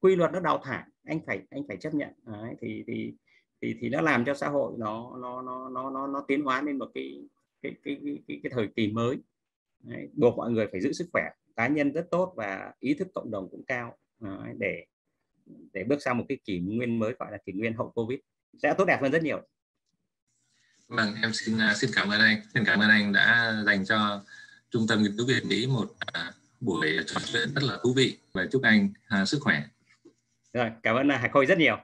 quy luật nó đào thải. Anh phải anh phải chấp nhận. Đấy, thì thì thì thì nó làm cho xã hội nó nó nó nó nó, nó tiến hóa lên một cái cái cái cái, cái, cái thời kỳ mới. Đấy, buộc mọi người phải giữ sức khỏe. Cá nhân rất tốt và ý thức cộng đồng cũng cao. Đấy, để để bước sang một cái kỷ nguyên mới gọi là kỷ nguyên hậu covid sẽ tốt đẹp hơn rất nhiều Vâng, em xin à, xin cảm ơn anh. Xin cảm ơn anh đã dành cho Trung tâm Nghiên cứu Việt Mỹ một uh, buổi trò chuyện rất là thú vị và chúc anh uh, sức khỏe. Rồi, cảm ơn Hải Khôi rất nhiều.